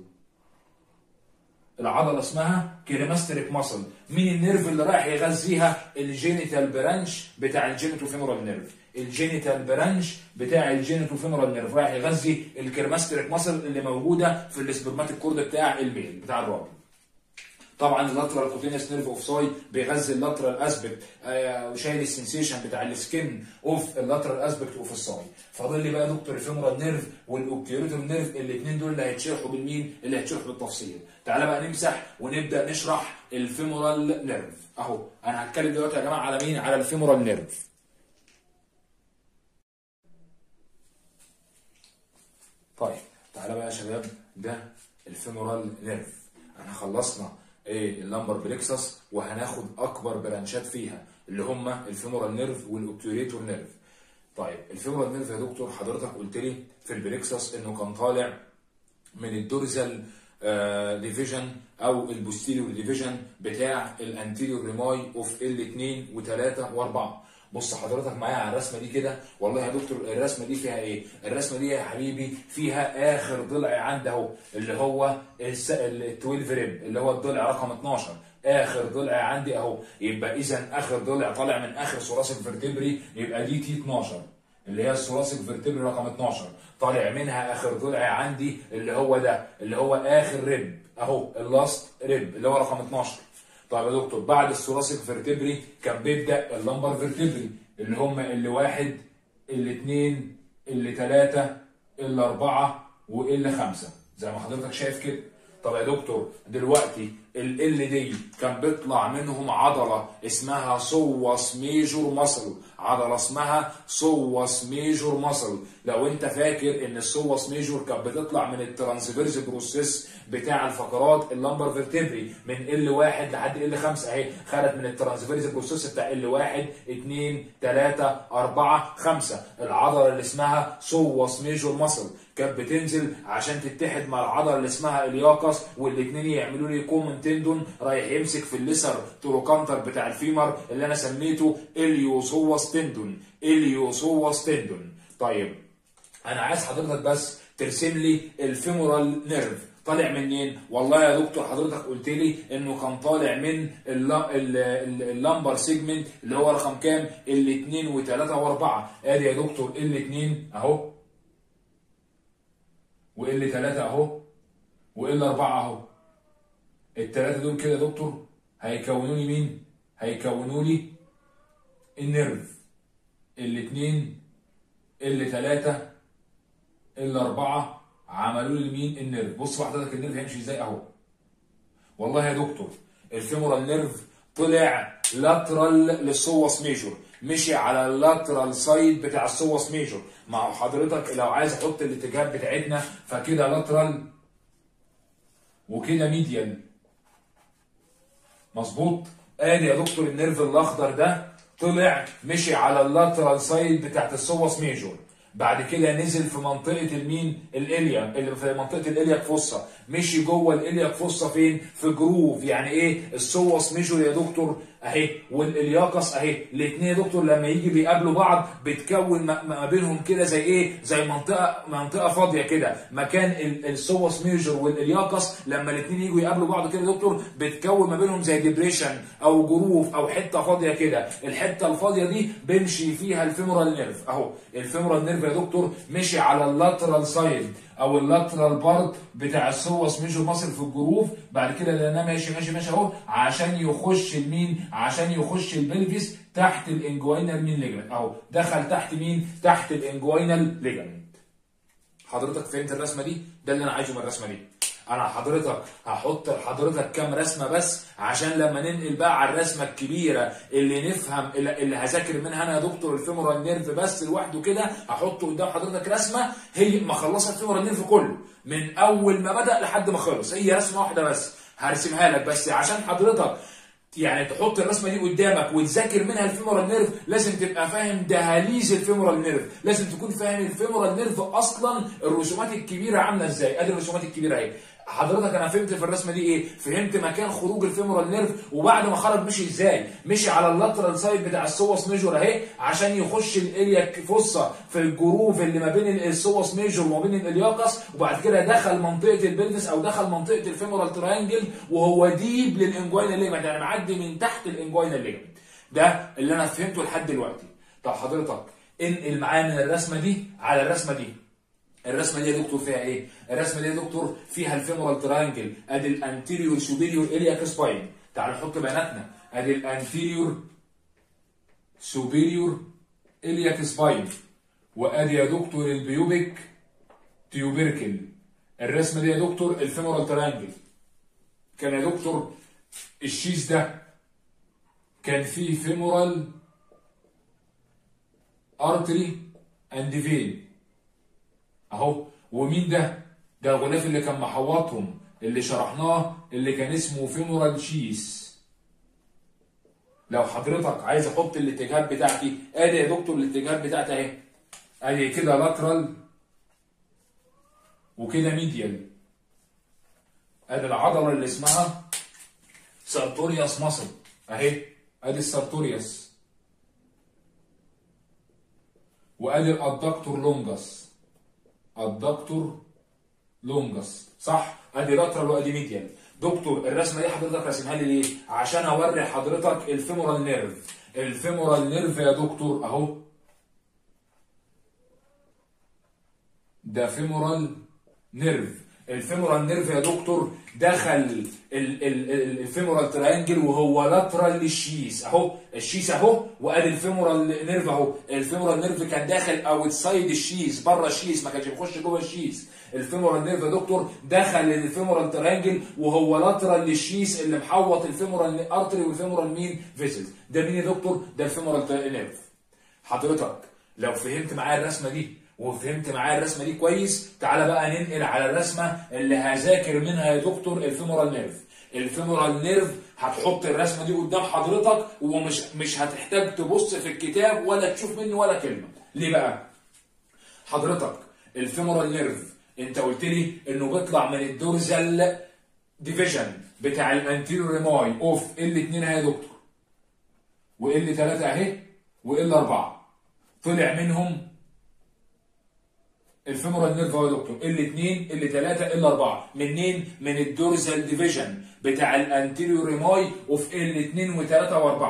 العضلة اسمها cremasteric muscle مين ال nerve اللي رايح يغذيها ال genital branch بتاع ال genitofemoral nerve. ال genital branch بتاع ال genitofemoral nerve رايح يغذي ال cremasteric muscle اللي موجودة في ال spermatic cord بتاع ال male بتاع الراجل طبعا ال lateral cutaneous nerve of thigh بيغذي ال lateral aspect وشايل السنسيشن بتاع السكن أوف اللاترال أسبكت أوف الساي فاضل لي بقى دكتور ال femoral nerve وال obturator nerve الاثنين دول اللي هيتشرحوا بالمين اللي هيتشرحوا بالتفصيل. تعالى بقى نمسح ونبدأ نشرح ال femoral nerve. أهو أنا هتكلم دلوقتي يا جماعة على مين؟ على ال femoral nerve. طيب تعالى بقى يا شباب ده ال femoral nerve. إحنا خلصنا. إيه ال lumbar plexus وهناخد أكبر branch ات فيها اللي هم ال femoral nerve وال obturator nerve. طيب ال femoral nerve يا دكتور حضرتك قلت لي في ال plexus إنه كان طالع من ال dorsal division أو ال posterior division بتاع ال anterior rami of L 2 و3 و4 بص حضرتك معايا على الرسمة دي كده. والله يا دكتور الرسمة دي فيها إيه؟ الرسمة دي يا حبيبي فيها آخر ضلع عندي أهو اللي هو ال 12 rib اللي هو الضلع رقم 12 آخر ضلع عندي أهو. يبقى اذا آخر ضلع طالع من آخر thoracic vertebrae يبقى دي T 12 اللي هي ال thoracic vertebrae رقم 12 طالع منها آخر ضلع عندي اللي هو ده اللي هو آخر rib أهو ال last rib اللي هو رقم 12 طيب يا دكتور بعد ال thoracic vertebrae كان بيبدأ ال lumbar vertebrae اللي هم L واحد L اثنين L ثلاثة L أربعة و L خمسة. زي ما حضرتك شايف كده. طب يا دكتور دلوقتي ال ال دي كان بيطلع منهم عضلة اسمها psoas major muscle. عضلة اسمها psoas major muscle. لو انت فاكر ان ال psoas major كانت بتطلع من ال transverse process بتاع الفقرات ال lumbar vertebrae من L واحد لحد L 5 اهي خدت من ال transverse process بتاع L 1 2 3 4 5 العضلة اللي اسمها psoas major muscle. كانت بتنزل عشان تتحد مع العضله اللي اسمها iliacus والاثنين يعملوا لي common tendon رايح يمسك في ال lesser trochanter بتاع ال femur اللي أنا سميته iliopsoas tendon iliopsoas tendon طيب أنا عايز حضرتك بس ترسم لي ال femoral nerve. طالع منين؟ والله يا دكتور حضرتك قلت لي إنه كان طالع من ال lumbar segment اللي هو رقم كام؟ الاثنين وثلاثه وأربعة، أدي يا دكتور الاثنين أهو. وال 3 أهو وال 4 أهو. الثلاثه دول كده يا دكتور هيكونوا لي مين؟ هيكونوا لي ال nerve. الاثنين ال 3 ال 4 عملوا لي مين؟ ال nerve. بص حضرتك ال nerve هيمشي إزاي أهو. والله يا دكتور ال femoral nerve طلع lateral لل psoas major مشي على ال lateral side بتاع ال psoas major. مع حضرتك لو عايز أحط الاتجاهات بتاعتنا فكده lateral وكده medial مظبوط؟ آدي يا دكتور ال nerve الأخضر ده طلع مشي على ال lateral side بتاعت ال psoas major. بعد كده نزل في منطقة المين ال iliac اللي في منطقة ال iliac fossa مشي جوه ال iliac fossa فين؟ في groove. يعني إيه؟ ال psoas major يا دكتور اهي وال iliacus اهي. الاثنين يا دكتور لما يجي بيقابلوا بعض بتكون ما بينهم كده زي إيه؟ زي منطقة منطقة فاضية كده. مكان ال psoas major وال iliacus لما الاثنين يجوا يقابلوا بعض كده يا دكتور بتكون ما بينهم زي depression أو groove أو حتة فاضية كده. الحتة الفاضية دي بيمشي فيها ال femoral nerve. أهو ال femoral nerve يا دكتور مشي على ال lateral side أو ال lateral part بتاع ال psoas major muscle في ال groove بعد كده لانها ماشي ماشي ماشي أهو عشان يخش لمين عشان يخش ال pelvis تحت ال inguinal مين ligament أهو دخل تحت مين؟ تحت ال inguinal ligament حضرتك فهمت الرسمة دي؟ ده اللي أنا عايزه من الرسمة دي. أنا حضرتك هحط لحضرتك كام رسمة بس عشان لما ننقل بقى على الرسمة الكبيرة اللي نفهم اللي هذاكر منها أنا يا دكتور ال femoral nerve بس لوحده كده هحط قدام حضرتك رسمة هي مخلصة ال femoral nerve كله من أول ما بدأ لحد ما خلص هي رسمة واحدة بس هرسمها لك بس عشان حضرتك يعني تحط الرسمة دي قدامك وتذاكر منها ال femoral nerve لازم تبقى فاهم دهاليز ال femoral nerve لازم تكون فاهم ال femoral nerve أصلا الرسومات الكبيرة عاملة إزاي أدي الرسومات الكبيرة أهي. حضرتك أنا فهمت في الرسمة دي إيه؟ فهمت مكان خروج ال femoral nerve وبعد ما خرج مشي إزاي؟ مشي على ال lateral side بتاع ال psoas major أهي عشان يخش ال iliac fossa في ال groove اللي ما بين ال psoas major وما بين ال iliacus وبعد كده دخل منطقة ال pelvis أو دخل منطقة ال femoral triangle وهو deep لل inguinal ligament يعني معدي من تحت ال inguinal ligament. ده اللي أنا فهمته لحد دلوقتي. طب حضرتك انقل معايا من الرسمة دي على الرسمة دي. الرسمة دي يا دكتور فيها إيه؟ الرسمة دي يا دكتور فيها ال femoral triangle أدي ال anterior superior iliac spine تعال نحط بياناتنا. أدي ال anterior superior iliac spine وأدي يا دكتور ال pubic tubercle. الرسمة دي يا دكتور ال femoral triangle كان يا دكتور ال sheath ده كان فيه femoral artery and vein أهو ومين ده؟ ده الغلاف اللي كان محوطهم اللي شرحناه اللي كان اسمه femoral sheath لو حضرتك عايز أحط الاتجاهات بتاعتي ادي يا دكتور الاتجاهات بتاعتي أهي. ادي كده lateral وكده medial آدي العضلة اللي اسمها sartorius muscle أهي آدي ال sartorius وآدي ال adductor longus ال adductor longus صح؟ ادي lateral وادي medial دكتور الرسمة دي حضرتك راسمها لي ليه؟ عشان اوري حضرتك ال femoral nerve. ال femoral nerve يا دكتور اهو. ده femoral nerve. ال femoral nerve يا دكتور دخل ال femoral triangle وهو lateral لل sheath أهو ال sheath أهو وادي ال femoral nerve أهو. ال femoral nerve كان داخل outside ال sheath بره ال sheath ما كانش بيخش جوه ال sheath ال femoral nerve يا دكتور دخل ال femoral triangle وهو lateral لل sheath اللي محوط ال femoral artery وال femoral مين vessels ده مين يا دكتور؟ ده ال femoral nerve حضرتك لو فهمت معايا الرسمة دي وفهمت معايا الرسمة دي كويس تعالى بقى ننقل على الرسمة اللي هذاكر منها يا دكتور ال femoral nerve. ال femoral nerve هتحط الرسمة دي قدام حضرتك ومش مش هتحتاج تبص في الكتاب ولا تشوف منه ولا كلمة. ليه بقى؟ حضرتك ال femoral nerve انت قلت لي انه بيطلع من ال dorsal division بتاع ال anterior rami of L 2 اهي يا دكتور؟ و L 3 اهي؟ و L 4 طلع منهم ال femoral nerve يا دكتور. L 2 L 3 L 4 منين؟ من ال dorsal division بتاع ال anterior rami of L 2 و3 و4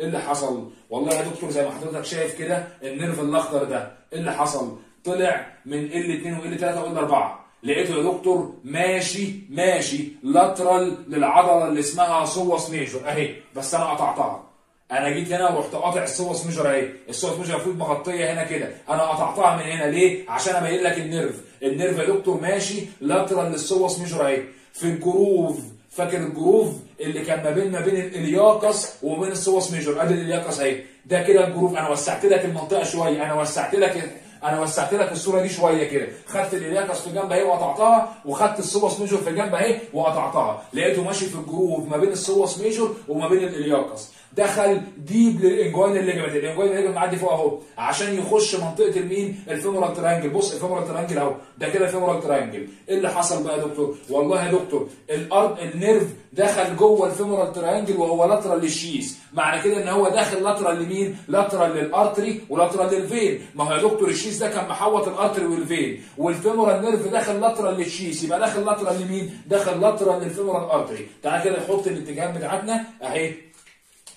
إيه اللي حصل؟ والله يا دكتور زي ما حضرتك شايف كده ال nerve الأخضر ده. إيه اللي حصل؟ طلع من L 2 و L 3 و L 4 لقيته يا دكتور ماشي ماشي. lateral للعضلة اللي اسمها psoas major أهي بس أنا قطعتها. أنا جيت هنا ورحت قاطع ال psoas major اهي ال psoas major المفروض مغطيه هنا كده. أنا قطعتها من هنا ليه؟ عشان أبين لك ال nerve. ال nerve يا دكتور ماشي lateral لل psoas major اهي في ال groove. فاكر ال groove اللي كان ما بين ما بين ال iliacus وما بين ال psoas major أدي ال iliacus أهي. ده كده ال groove. أنا وسعت لك المنطقة شوية. أنا وسعت لك أنا وسعت لك الصورة دي شوية كده. خدت ال iliacus في جنب أهي وقطعتها وخدت ال psoas major في جنب أهي وقطعتها. لقيته ماشي في ال groove ما بين ال psoas major وما بين ال iliacus دخل deep لل inguinal ligament ال inguinal ligament معدي فوق أهو. عشان يخش منطقة المين ال femoral triangle بص ال femoral triangle أهو. ده كده ال femoral triangle إيه اللي حصل بقى يا دكتور؟ والله يا دكتور الأرض ال nerve دخل جوه ال femoral triangle وهو lateral لل sheath. معنى كده إن هو داخل lateral لمين؟ lateral لل artery و lateral لل vein. ما هو يا دكتور ال sheath ده كان محوط ال artery وال vein. وال femoral nerve داخل lateral لل sheath. يبقى داخل lateral لمين؟ داخل lateral لل femoral artery. تعالى كده نحط الاتجاهات بتاعتنا أهي.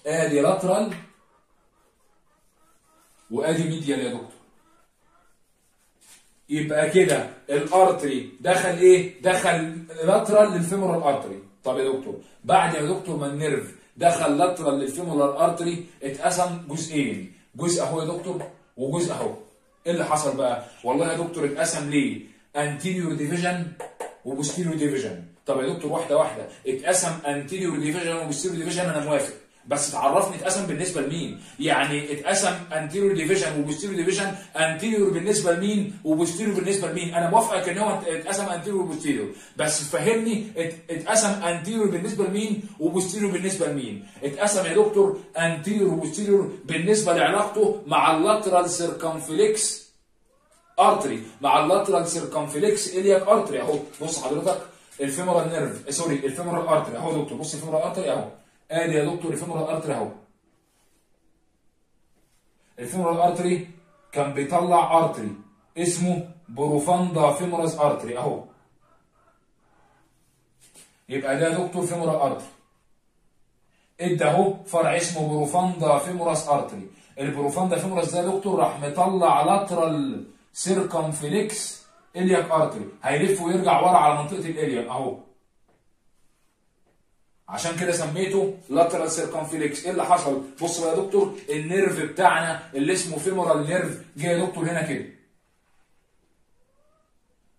آدي lateral وآدي medial يا دكتور. يبقى كده ال artery دخل إيه؟ دخل lateral لل femoral artery. طب يا دكتور بعد يا دكتور ما ال nerve دخل lateral لل femoral artery اتقسم جزئين. جزء أهو يا دكتور وجزء أهو. إيه اللي حصل بقى؟ والله يا دكتور اتقسم ليه؟ anterior division و posterior division طب يا دكتور واحدة واحدة. اتقسم anterior division و posterior division أنا موافق. بس تعرفني اتقسم بالنسبة لمين؟ يعني اتقسم anterior division و posterior division anterior بالنسبة لمين و posterior بالنسبة لمين؟ أنا موافقك إن هو اتقسم anterior و posterior بس فهمني ات- اتقسم anterior بالنسبة لمين و posterior بالنسبة لمين؟ اتقسم يا دكتور anterior و posterior بالنسبة لعلاقته مع ال lateral circumflex artery مع ال lateral circumflex iliac artery أهو بص حضرتك ال femoral nerve sorry ال femoral artery أهو دكتور بص ال femoral artery أهو. ادي يا دكتور ال femoral artery أهو. ال femoral artery كان بيطلع artery اسمه profunda femoris artery أهو. يبقى ده دكتور femoral artery إدى أهو فرع اسمه profunda femoris artery ال profunda femoris ده يا دكتور راح مطلع lateral circumflex iliac artery هيلف ويرجع ورا على منطقة ال iliac أهو. عشان كده سميته lateral circumflex إيه اللي حصل؟ بص بقى يا دكتور ال nerve بتاعنا اللي اسمه femoral nerve جه يا دكتور هنا كده.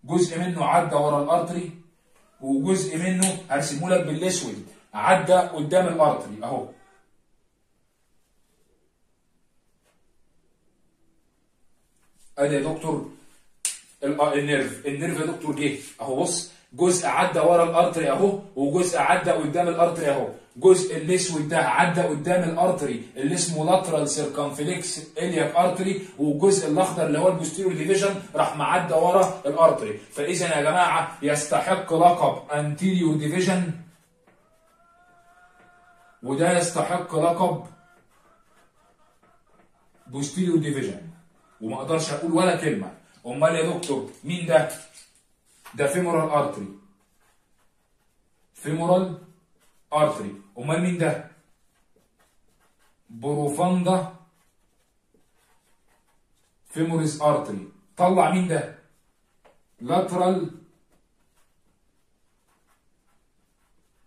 جزء منه عدى ورا ال artery وجزء منه هرسمه لك بالأسود. عدى قدام ال artery أهو. ادي يا دكتور ال- ال nerve. ال nerve يا دكتور جه. أهو بص جزء عدى ورا ال artery أهو وجزء عدى قدام ال artery أهو. جزء الاسود ده عدى قدام ال artery اللي اسمه lateral circumflex iliac artery والجزء الأخضر اللي هو ال posterior division راح معدى ورا ال artery فاذا يا جماعة يستحق لقب anterior division وده يستحق لقب posterior division وما أقدرش أقول ولا كلمة. أمال يا دكتور مين ده؟ ده femoral artery femoral artery أمال مين ده؟ profunda femoris artery طلع مين ده؟ lateral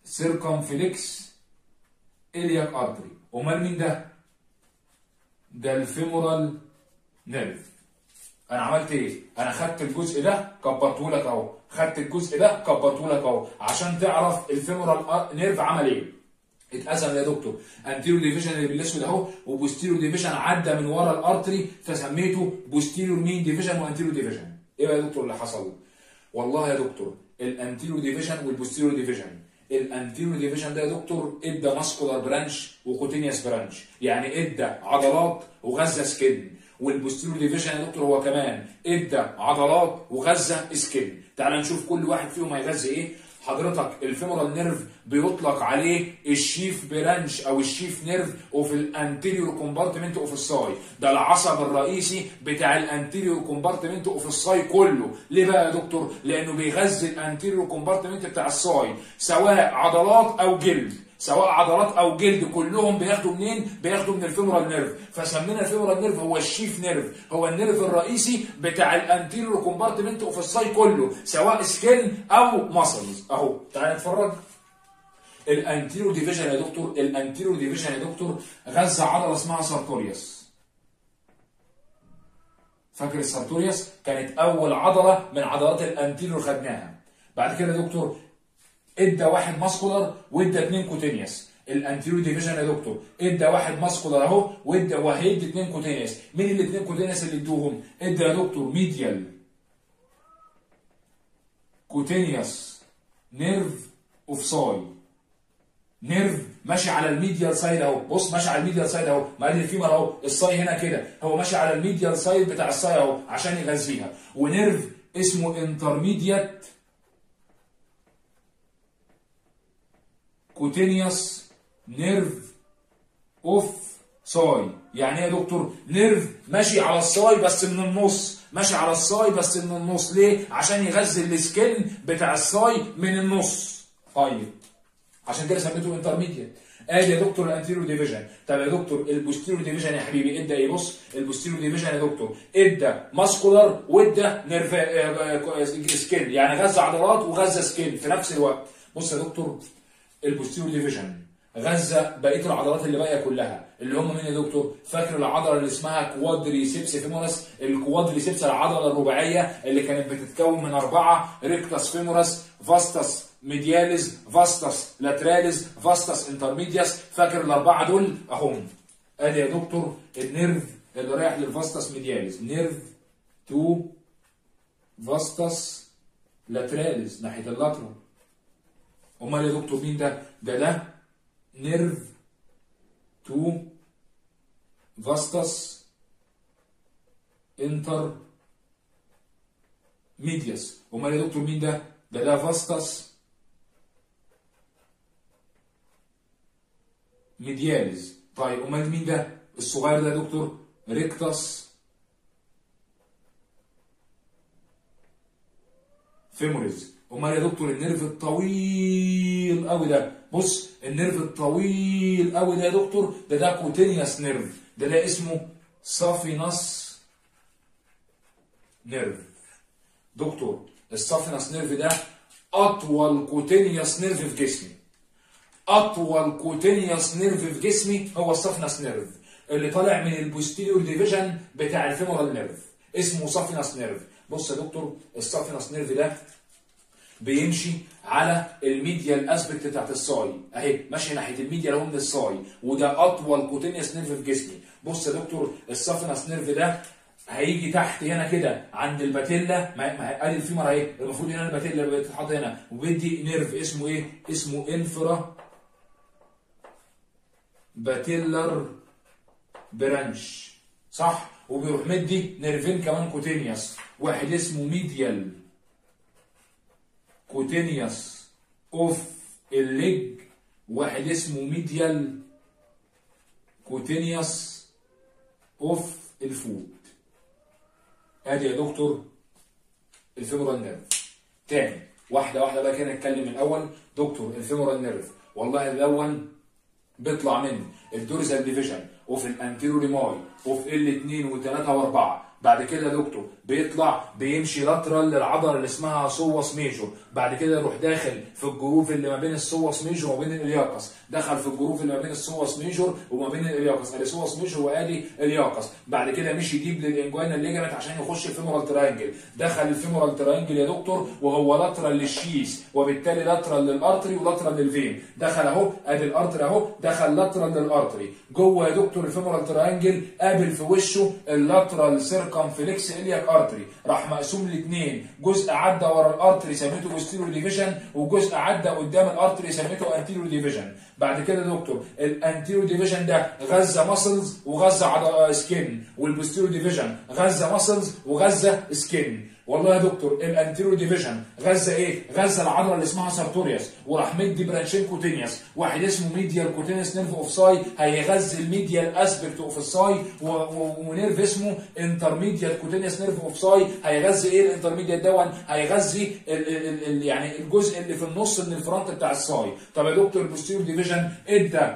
circumflex iliac artery أمال مين ده؟ ده ال femoral nerve أنا عملت إيه؟ أنا خدت الجزء ده كبرته لك أهو. خدت الجزء ده كبرته لك أهو. عشان تعرف ال femoral nerve عمل إيه. اتقسم يا دكتور. anterior division اللي بالأسود أهو و posterior division عدى من ورا ال artery فسميته posterior مين division و anterior division إيه بقى يا دكتور اللي حصل؟ والله يا دكتور ال anterior division وال posterior division ال anterior division ده يا دكتور إدى muscular branch و cutaneous branch يعني إدى عضلات وغذى skin وال posterior division يا دكتور هو كمان إدى عضلات وغذى skin تعال نشوف كل واحد فيهم هيغذي إيه. حضرتك ال femoral nerve بيطلق عليه الشيف برانش أو الشيف نيرف اوف الانتيريور كومبارتمنت اوف الساي ده العصب الرئيسي بتاع ال anterior compartment of ال thigh كله. ليه بقى يا دكتور؟ لأنه بيغذي ال anterior compartment بتاع ال thigh سواء عضلات أو جلد. سواء عضلات أو جلد كلهم بياخدوا منين؟ بياخدوا من الفيمورال نيرف. فسمينا الفيمورال نيرف هو الشيف نيرف. هو النيرف الرئيسي بتاع ال anterior compartment of ال thigh كله سواء skin أو muscles أهو تعال نتفرج. ال anterior division يا دكتور ال anterior division يا دكتور. غذى عضلة اسمها sartorius فاكر ال sartorius كانت أول عضلة من عضلات ال anterior خدناها. بعد كده يا دكتور إدى واحد muscular وإدى اثنين cutaneous ال anterior division يا دكتور. إدى واحد muscular أهو وإدى وهيدي اثنين cutaneous مين الاثنين cutaneous اللي ادوهم؟ إدى يا دكتور medial. cutaneous nerve of thigh nerve ماشي على ال medial side أهو. بص ماشي على ال medial side أهو. ما ادي ال femur أهو. ال thigh هنا كده. هو ماشي على ال medial side بتاع ال thigh أهو عشان يغذيها. و nerve اسمه intermediate cutaneous nerve of thigh يعني إيه يا دكتور nerve ماشي على ال thigh بس من النص. ماشي على الساي بس من النص. ليه؟ عشان يغذي ال skin بتاع ال thigh من النص. طيب. عشان كده سميته intermediate ادي يا دكتور ال anterior division طب يا دكتور ال posterior division يا حبيبي إدى إيه؟ بص ال posterior division يا دكتور. إدى muscular وإدى nerve skin يعني غذى عضلات وغذى skin في نفس الوقت. بص يا دكتور ال posterior division غذى بقية العضلات اللي باقية كلها. اللي هم مين يا دكتور؟ فاكر العضلة اللي اسمها quadriceps femoris ال quadriceps العضلة الرباعية اللي كانت بتتكون من أربعة rectus femoris vastus medialis vastus lateralis vastus intermedius فاكر الأربعة دول؟ أهم. ادي يا دكتور ال nerve اللي رايح لل vastus medialis nerve to vastus lateralis ناحية ال lateral. امال يا دكتور مين ده؟ ده ده nerve to vastus intermedius. امال يا دكتور مين ده؟ ده ده vastus medialis. طيب امال مين ده؟ الصغير ده يا دكتور؟ rectus femoris. امال يا دكتور ال nerve الطويل قوي ده. بص ال nerve الطويل قوي ده يا دكتور ده ده cutaneous nerve. ده ده اسمه saphenous nerve. دكتور ال saphenous nerve ده أطول cutaneous nerve في جسمي. أطول cutaneous nerve في جسمي هو ال saphenous nerve. اللي طالع من ال posterior division بتاع ال femoral nerve. اسمه saphenous nerve. بص يا دكتور ال saphenous nerve ده بيمشي على ال medial aspect بتاعت ال thigh. أهي ماشي ناحية ال medial اللي هو من ال thigh. وده أطول cutaneous nerve في جسمي. بص يا دكتور ال saphenous nerve ده هيجي تحت هنا كده عند ال patella. ما ادي ال femur أهي المفروض هنا ال patella بتتحط هنا. وبيدي nerve اسمه إيه؟ اسمه infrapatellar branch. صح؟ وبيروح مدي nerveين كمان cutaneous. واحد اسمه medial. cutaneous of ال leg واحد اسمه medial cutaneous of ال foot. ادي يا دكتور ال femoral nerve. تاني واحدة واحدة بقى كده نتكلم الأول. دكتور ال femoral nerve. والله الأول بيطلع من ال dorsal division of ال anterior rami of L 2 و3 و4 بعد كده دكتور بيطلع بيمشي lateral للعضلة اللي اسمها psoas major بعد كده يروح داخل في ال groove اللي ما بين ال psoas major وما بين ال iliacus دخل في ال groove اللي ما بين ال psoas major وما بين ال iliacus ادي psoas major وادي iliacus بعد كده مشي deep لل inguinal ligament عشان يخش ال femoral triangle دخل ال femoral triangle يا دكتور وهو لاترال للشيس وبالتالي لاترال للارتري ولاترال للفين دخل اهو ادي ال artery اهو دخل lateral لل artery. جوه يا دكتور ال femoral triangle قابل في وشه ال lateral circumflex iliac artery. راح مقسوم لاثنين جزء عدى ورا ال artery سميته posterior division وجزء عدى قدام ال artery سميته anterior division بعد كده دكتور ال anterior division ده غذى muscles وغذى skin وال posterior division غذى muscles وغذى skin والله يا دكتور ال anterior division غذى إيه؟ غذى العضلة اللي اسمها sartorius وراح مدي branchين cutaneous واحد اسمه medial cutaneous nerve of thigh هيغذي ال medial aspect of ال thigh و nerve اسمه intermedial cutaneous nerve of thigh هيغذي إيه ال intermedial دون؟ هيغذي ال ال ال يعني الجزء اللي في النص من ال front بتاع ال thigh طب يا دكتور ال posterior division إدى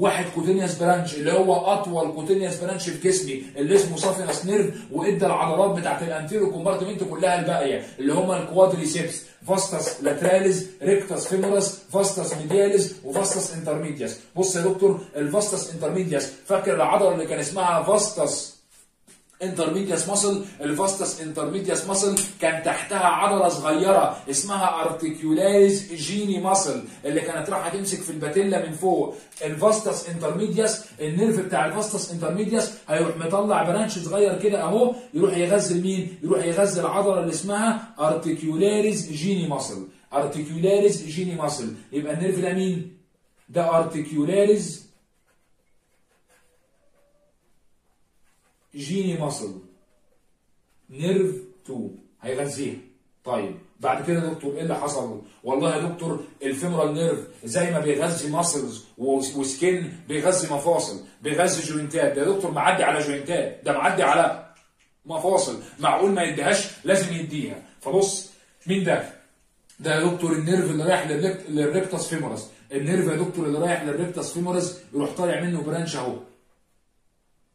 واحد cutaneous branch اللي هو أطول cutaneous branch في جسمي اللي اسمه saphenous nerve وإدى العضلات بتاعت ال anterior compartment كلها الباقية اللي هم ال quadriceps vastus lateralis rectus femoris vastus medialis و vastus intermedius بص يا دكتور ال vastus intermedius فاكر العضلة اللي كان اسمها vastus intermedius muscle ال vastus intermedius muscle كان تحتها عضلة صغيرة اسمها articularis genu muscle اللي كانت رايحه تمسك في ال patella من فوق. ال vastus intermedius ال nerve بتاع ال vastus intermedius هيروح مطلع branch صغير كده أهو يروح يغذي مين؟ يروح يغذي العضلة اللي اسمها articularis genu muscle articularis genu muscle يبقى ال nerve ده مين؟ ده articularis genu muscle nerve 2 هيغذيها طيب بعد كده يا دكتور إيه اللي حصل والله يا دكتور ال femoral nerve زي ما بيغذي muscles و skin بيغذي مفاصل بيغذي joint ات ده يا دكتور معدي على joint ات ده معدي على مفاصل معقول ما يديهاش لازم يديها فبص مين ده ده يا دكتور ال nerve اللي رايح لل rectus femoris ال nerve يا دكتور اللي رايح لل rectus femoris يروح طالع منه branch اهو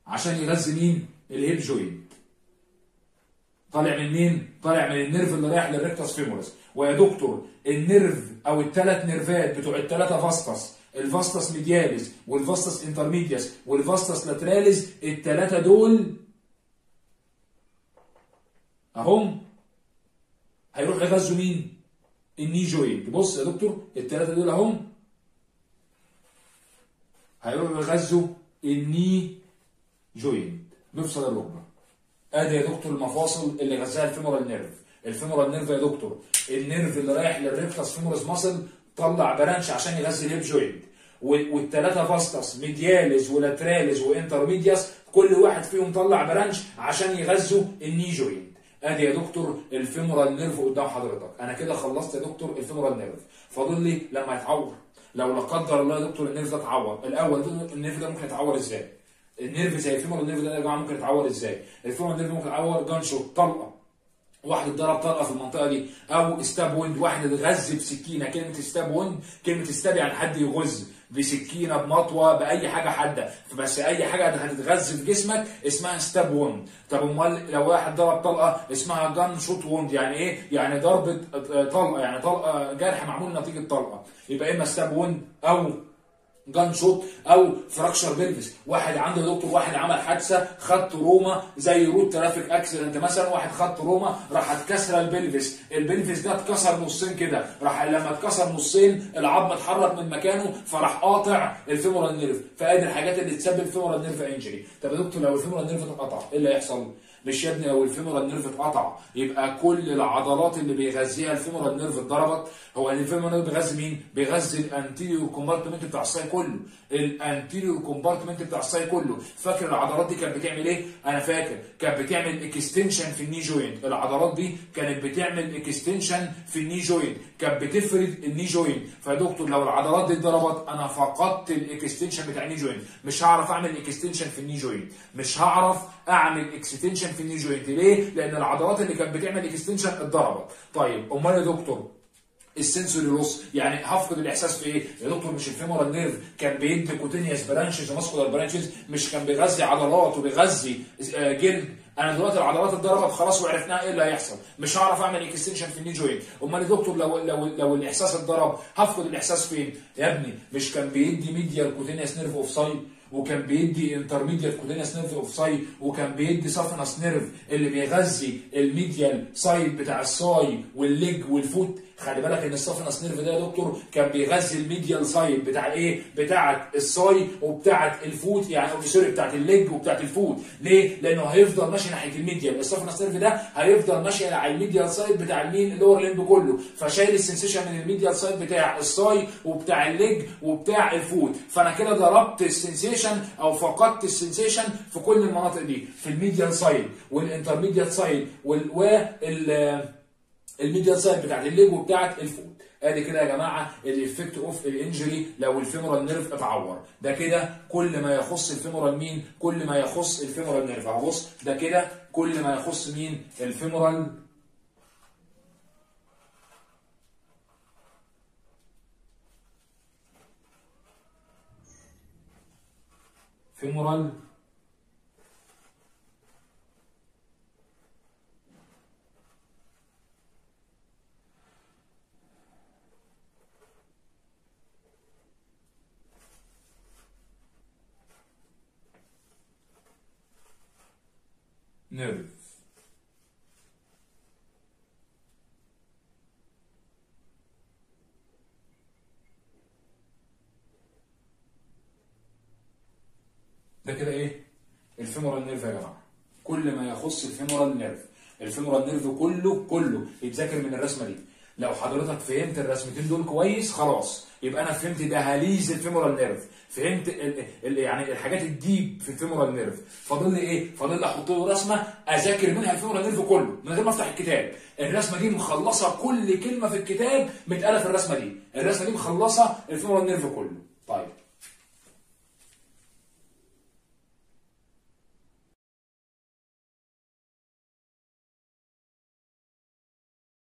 عشان يغذي مين؟ ال hip joint. طالع من مين؟ طالع من ال nerve اللي رايح لل rectus femoris، ويا دكتور ال nerve أو الثلاث nerve ات بتوع الثلاثه vastus ال vastus medialis وال vastus intermedius وال vastus lateralis الثلاثه دول أهم هيروح يغذوا مين؟ ال knee joint بص يا دكتور الثلاثه دول أهم هيروحوا يغذوا ال knee joint مفصل الركبه ادي يا دكتور المفاصل اللي غذاها ال femoral nerve. ال femoral nerve يا دكتور ال nerve اللي رايح لل rectus femoris muscle طلع branch عشان يغذي ال hip joint والثلاثه vastus medialis و lateralis و intermedius كل واحد فيهم طلع branch عشان يغذوا ال knee joint. ادي يا دكتور ال femoral nerve قدام حضرتك. أنا كده خلصت يا دكتور ال femoral nerve. فاضل لي لما يتعور. لو لا قدر الله يا دكتور ال nerve ده اتعور. الأول ال nerve ده ممكن يتعور إزاي؟ ال nerve زي ال femoral nerve ده يا جماعة ممكن يتعور إزاي؟ ال femoral nerve ممكن يتعور gunshot طلقه واحد اتضرب طلقة في المنطقة دي أو stab wound واحد اتغز بسكينة. كلمة stab wound كلمة stab يعني حد يغز بسكينة بمطوة بأي حاجة حادة. بس أي حاجة هتتغز في جسمك اسمها stab wound طب أمال لو واحد ضرب طلقة اسمها gunshot wound يعني إيه؟ يعني ضربة طلقة يعني طلقة جرح معمول نتيجة طلقة. يبقى إما stab wound أو gunshot أو fracture pelvis واحد عنده دكتور واحد عمل حادثة خد trauma زي road traffic accident مثلا. واحد خد trauma راح اتكسر ال pelvis ال pelvis ده اتكسر نصين كده. راح لما اتكسر نصين العظم اتحرك من مكانه فراح قاطع ال femoral nerve فادي الحاجات اللي تسبب femoral nerve injury طب يا دكتور لو ال femoral nerve اتقطع إيه اللي هيحصل؟ مش يا ابني لو ال femoral nerve اتقطع يبقى كل العضلات اللي بيغذيها ال femoral nerve اتضربت. هو ال femoral nerve بيغذي مين؟ بيغذي ال anterior compartment بتاع ال thigh كله. ال anterior compartment بتاع ال thigh كله. فاكر العضلات دي كانت بتعمل إيه؟ أنا فاكر كانت بتعمل extension في ال knee joint العضلات دي كانت بتعمل extension في ال knee joint كانت بتفرد ال knee joint فيا دكتور لو العضلات دي اتضربت أنا فقدت ال extension بتاع ال knee joint مش هعرف اعمل extension في ال knee joint مش هعرف أعمل extension في ال knee joint ليه؟ لأن العضلات اللي كانت بتعمل extension اتضربت. طيب أمال يا دكتور ال sensory loss يعني هفقد الإحساس في إيه؟ يا دكتور مش ال femoral nerve كان بيدي cutaneous branches و muscular branches مش كان بيغذي عضلات وبيغذي جلد. أنا دلوقتي العضلات اتضربت خلاص وعرفناها إيه اللي هيحصل. مش هعرف أعمل extension في ال knee joint أمال يا دكتور لو لو لو الإحساس اتضرب هفقد الإحساس فين؟ يا ابني مش كان بيدي medial cutaneous nerve of thigh وكان بيدي intermedial cutaneous nerve of thigh وكان بيدي saphenous nerve اللي بيغذي الميديال سايد بتاع الساي والليج والفوت خلي بالك إن ال saphenous nerve ده يا دكتور كان بيغذي ال medial side بتاع الايه؟ بتاعه الساي وبتاعه الفوت يعني سوري بتاعه الليج وبتاعه الفوت، ليه؟ لأنه هيفضل ماشي ناحية ال medial، ال saphenous nerve ده هيفضل ماشي على ال medial side بتاع المين ال lower limb كله، فشايل ال sensation من الميديال سايد بتاع الساي وبتاع الليج وبتاع الفوت، فأنا كده ضربت ال sensation أو فقدت السنسيشن في كل المناطق دي، في الميديال سايد والانترميديال سايد وال الميديال سايد بتاعت الليج وبتاعت الفوت ادي كده يا جماعة ال effect of ال injury لو ال femoral nerve اتعور. ده كده كل ما يخص ال femoral مين؟ كل ما يخص ال femoral nerve. اهو بص ده كده كل ما يخص مين؟ ال femoral فيمورال nerve ده كده إيه؟ ال femoral nerve يا جماعة. كل ما يخص ال femoral nerve ال femoral nerve كله كله يتذاكر من الرسمة دي. لو حضرتك فهمت الرسمتين دول كويس خلاص. يبقى أنا فهمت دهاليز ال femoral nerve. فهمت يعني الحاجات ال deep في ال femoral nerve. فاضل لي إيه؟ فاضل لي أحط له رسمة أذاكر منها ال femoral nerve كله من غير ما أفتح الكتاب. الرسمة دي مخلصة كل كلمة في الكتاب متقالة في الرسمة دي. الرسمة دي مخلصة ال femoral nerve كله.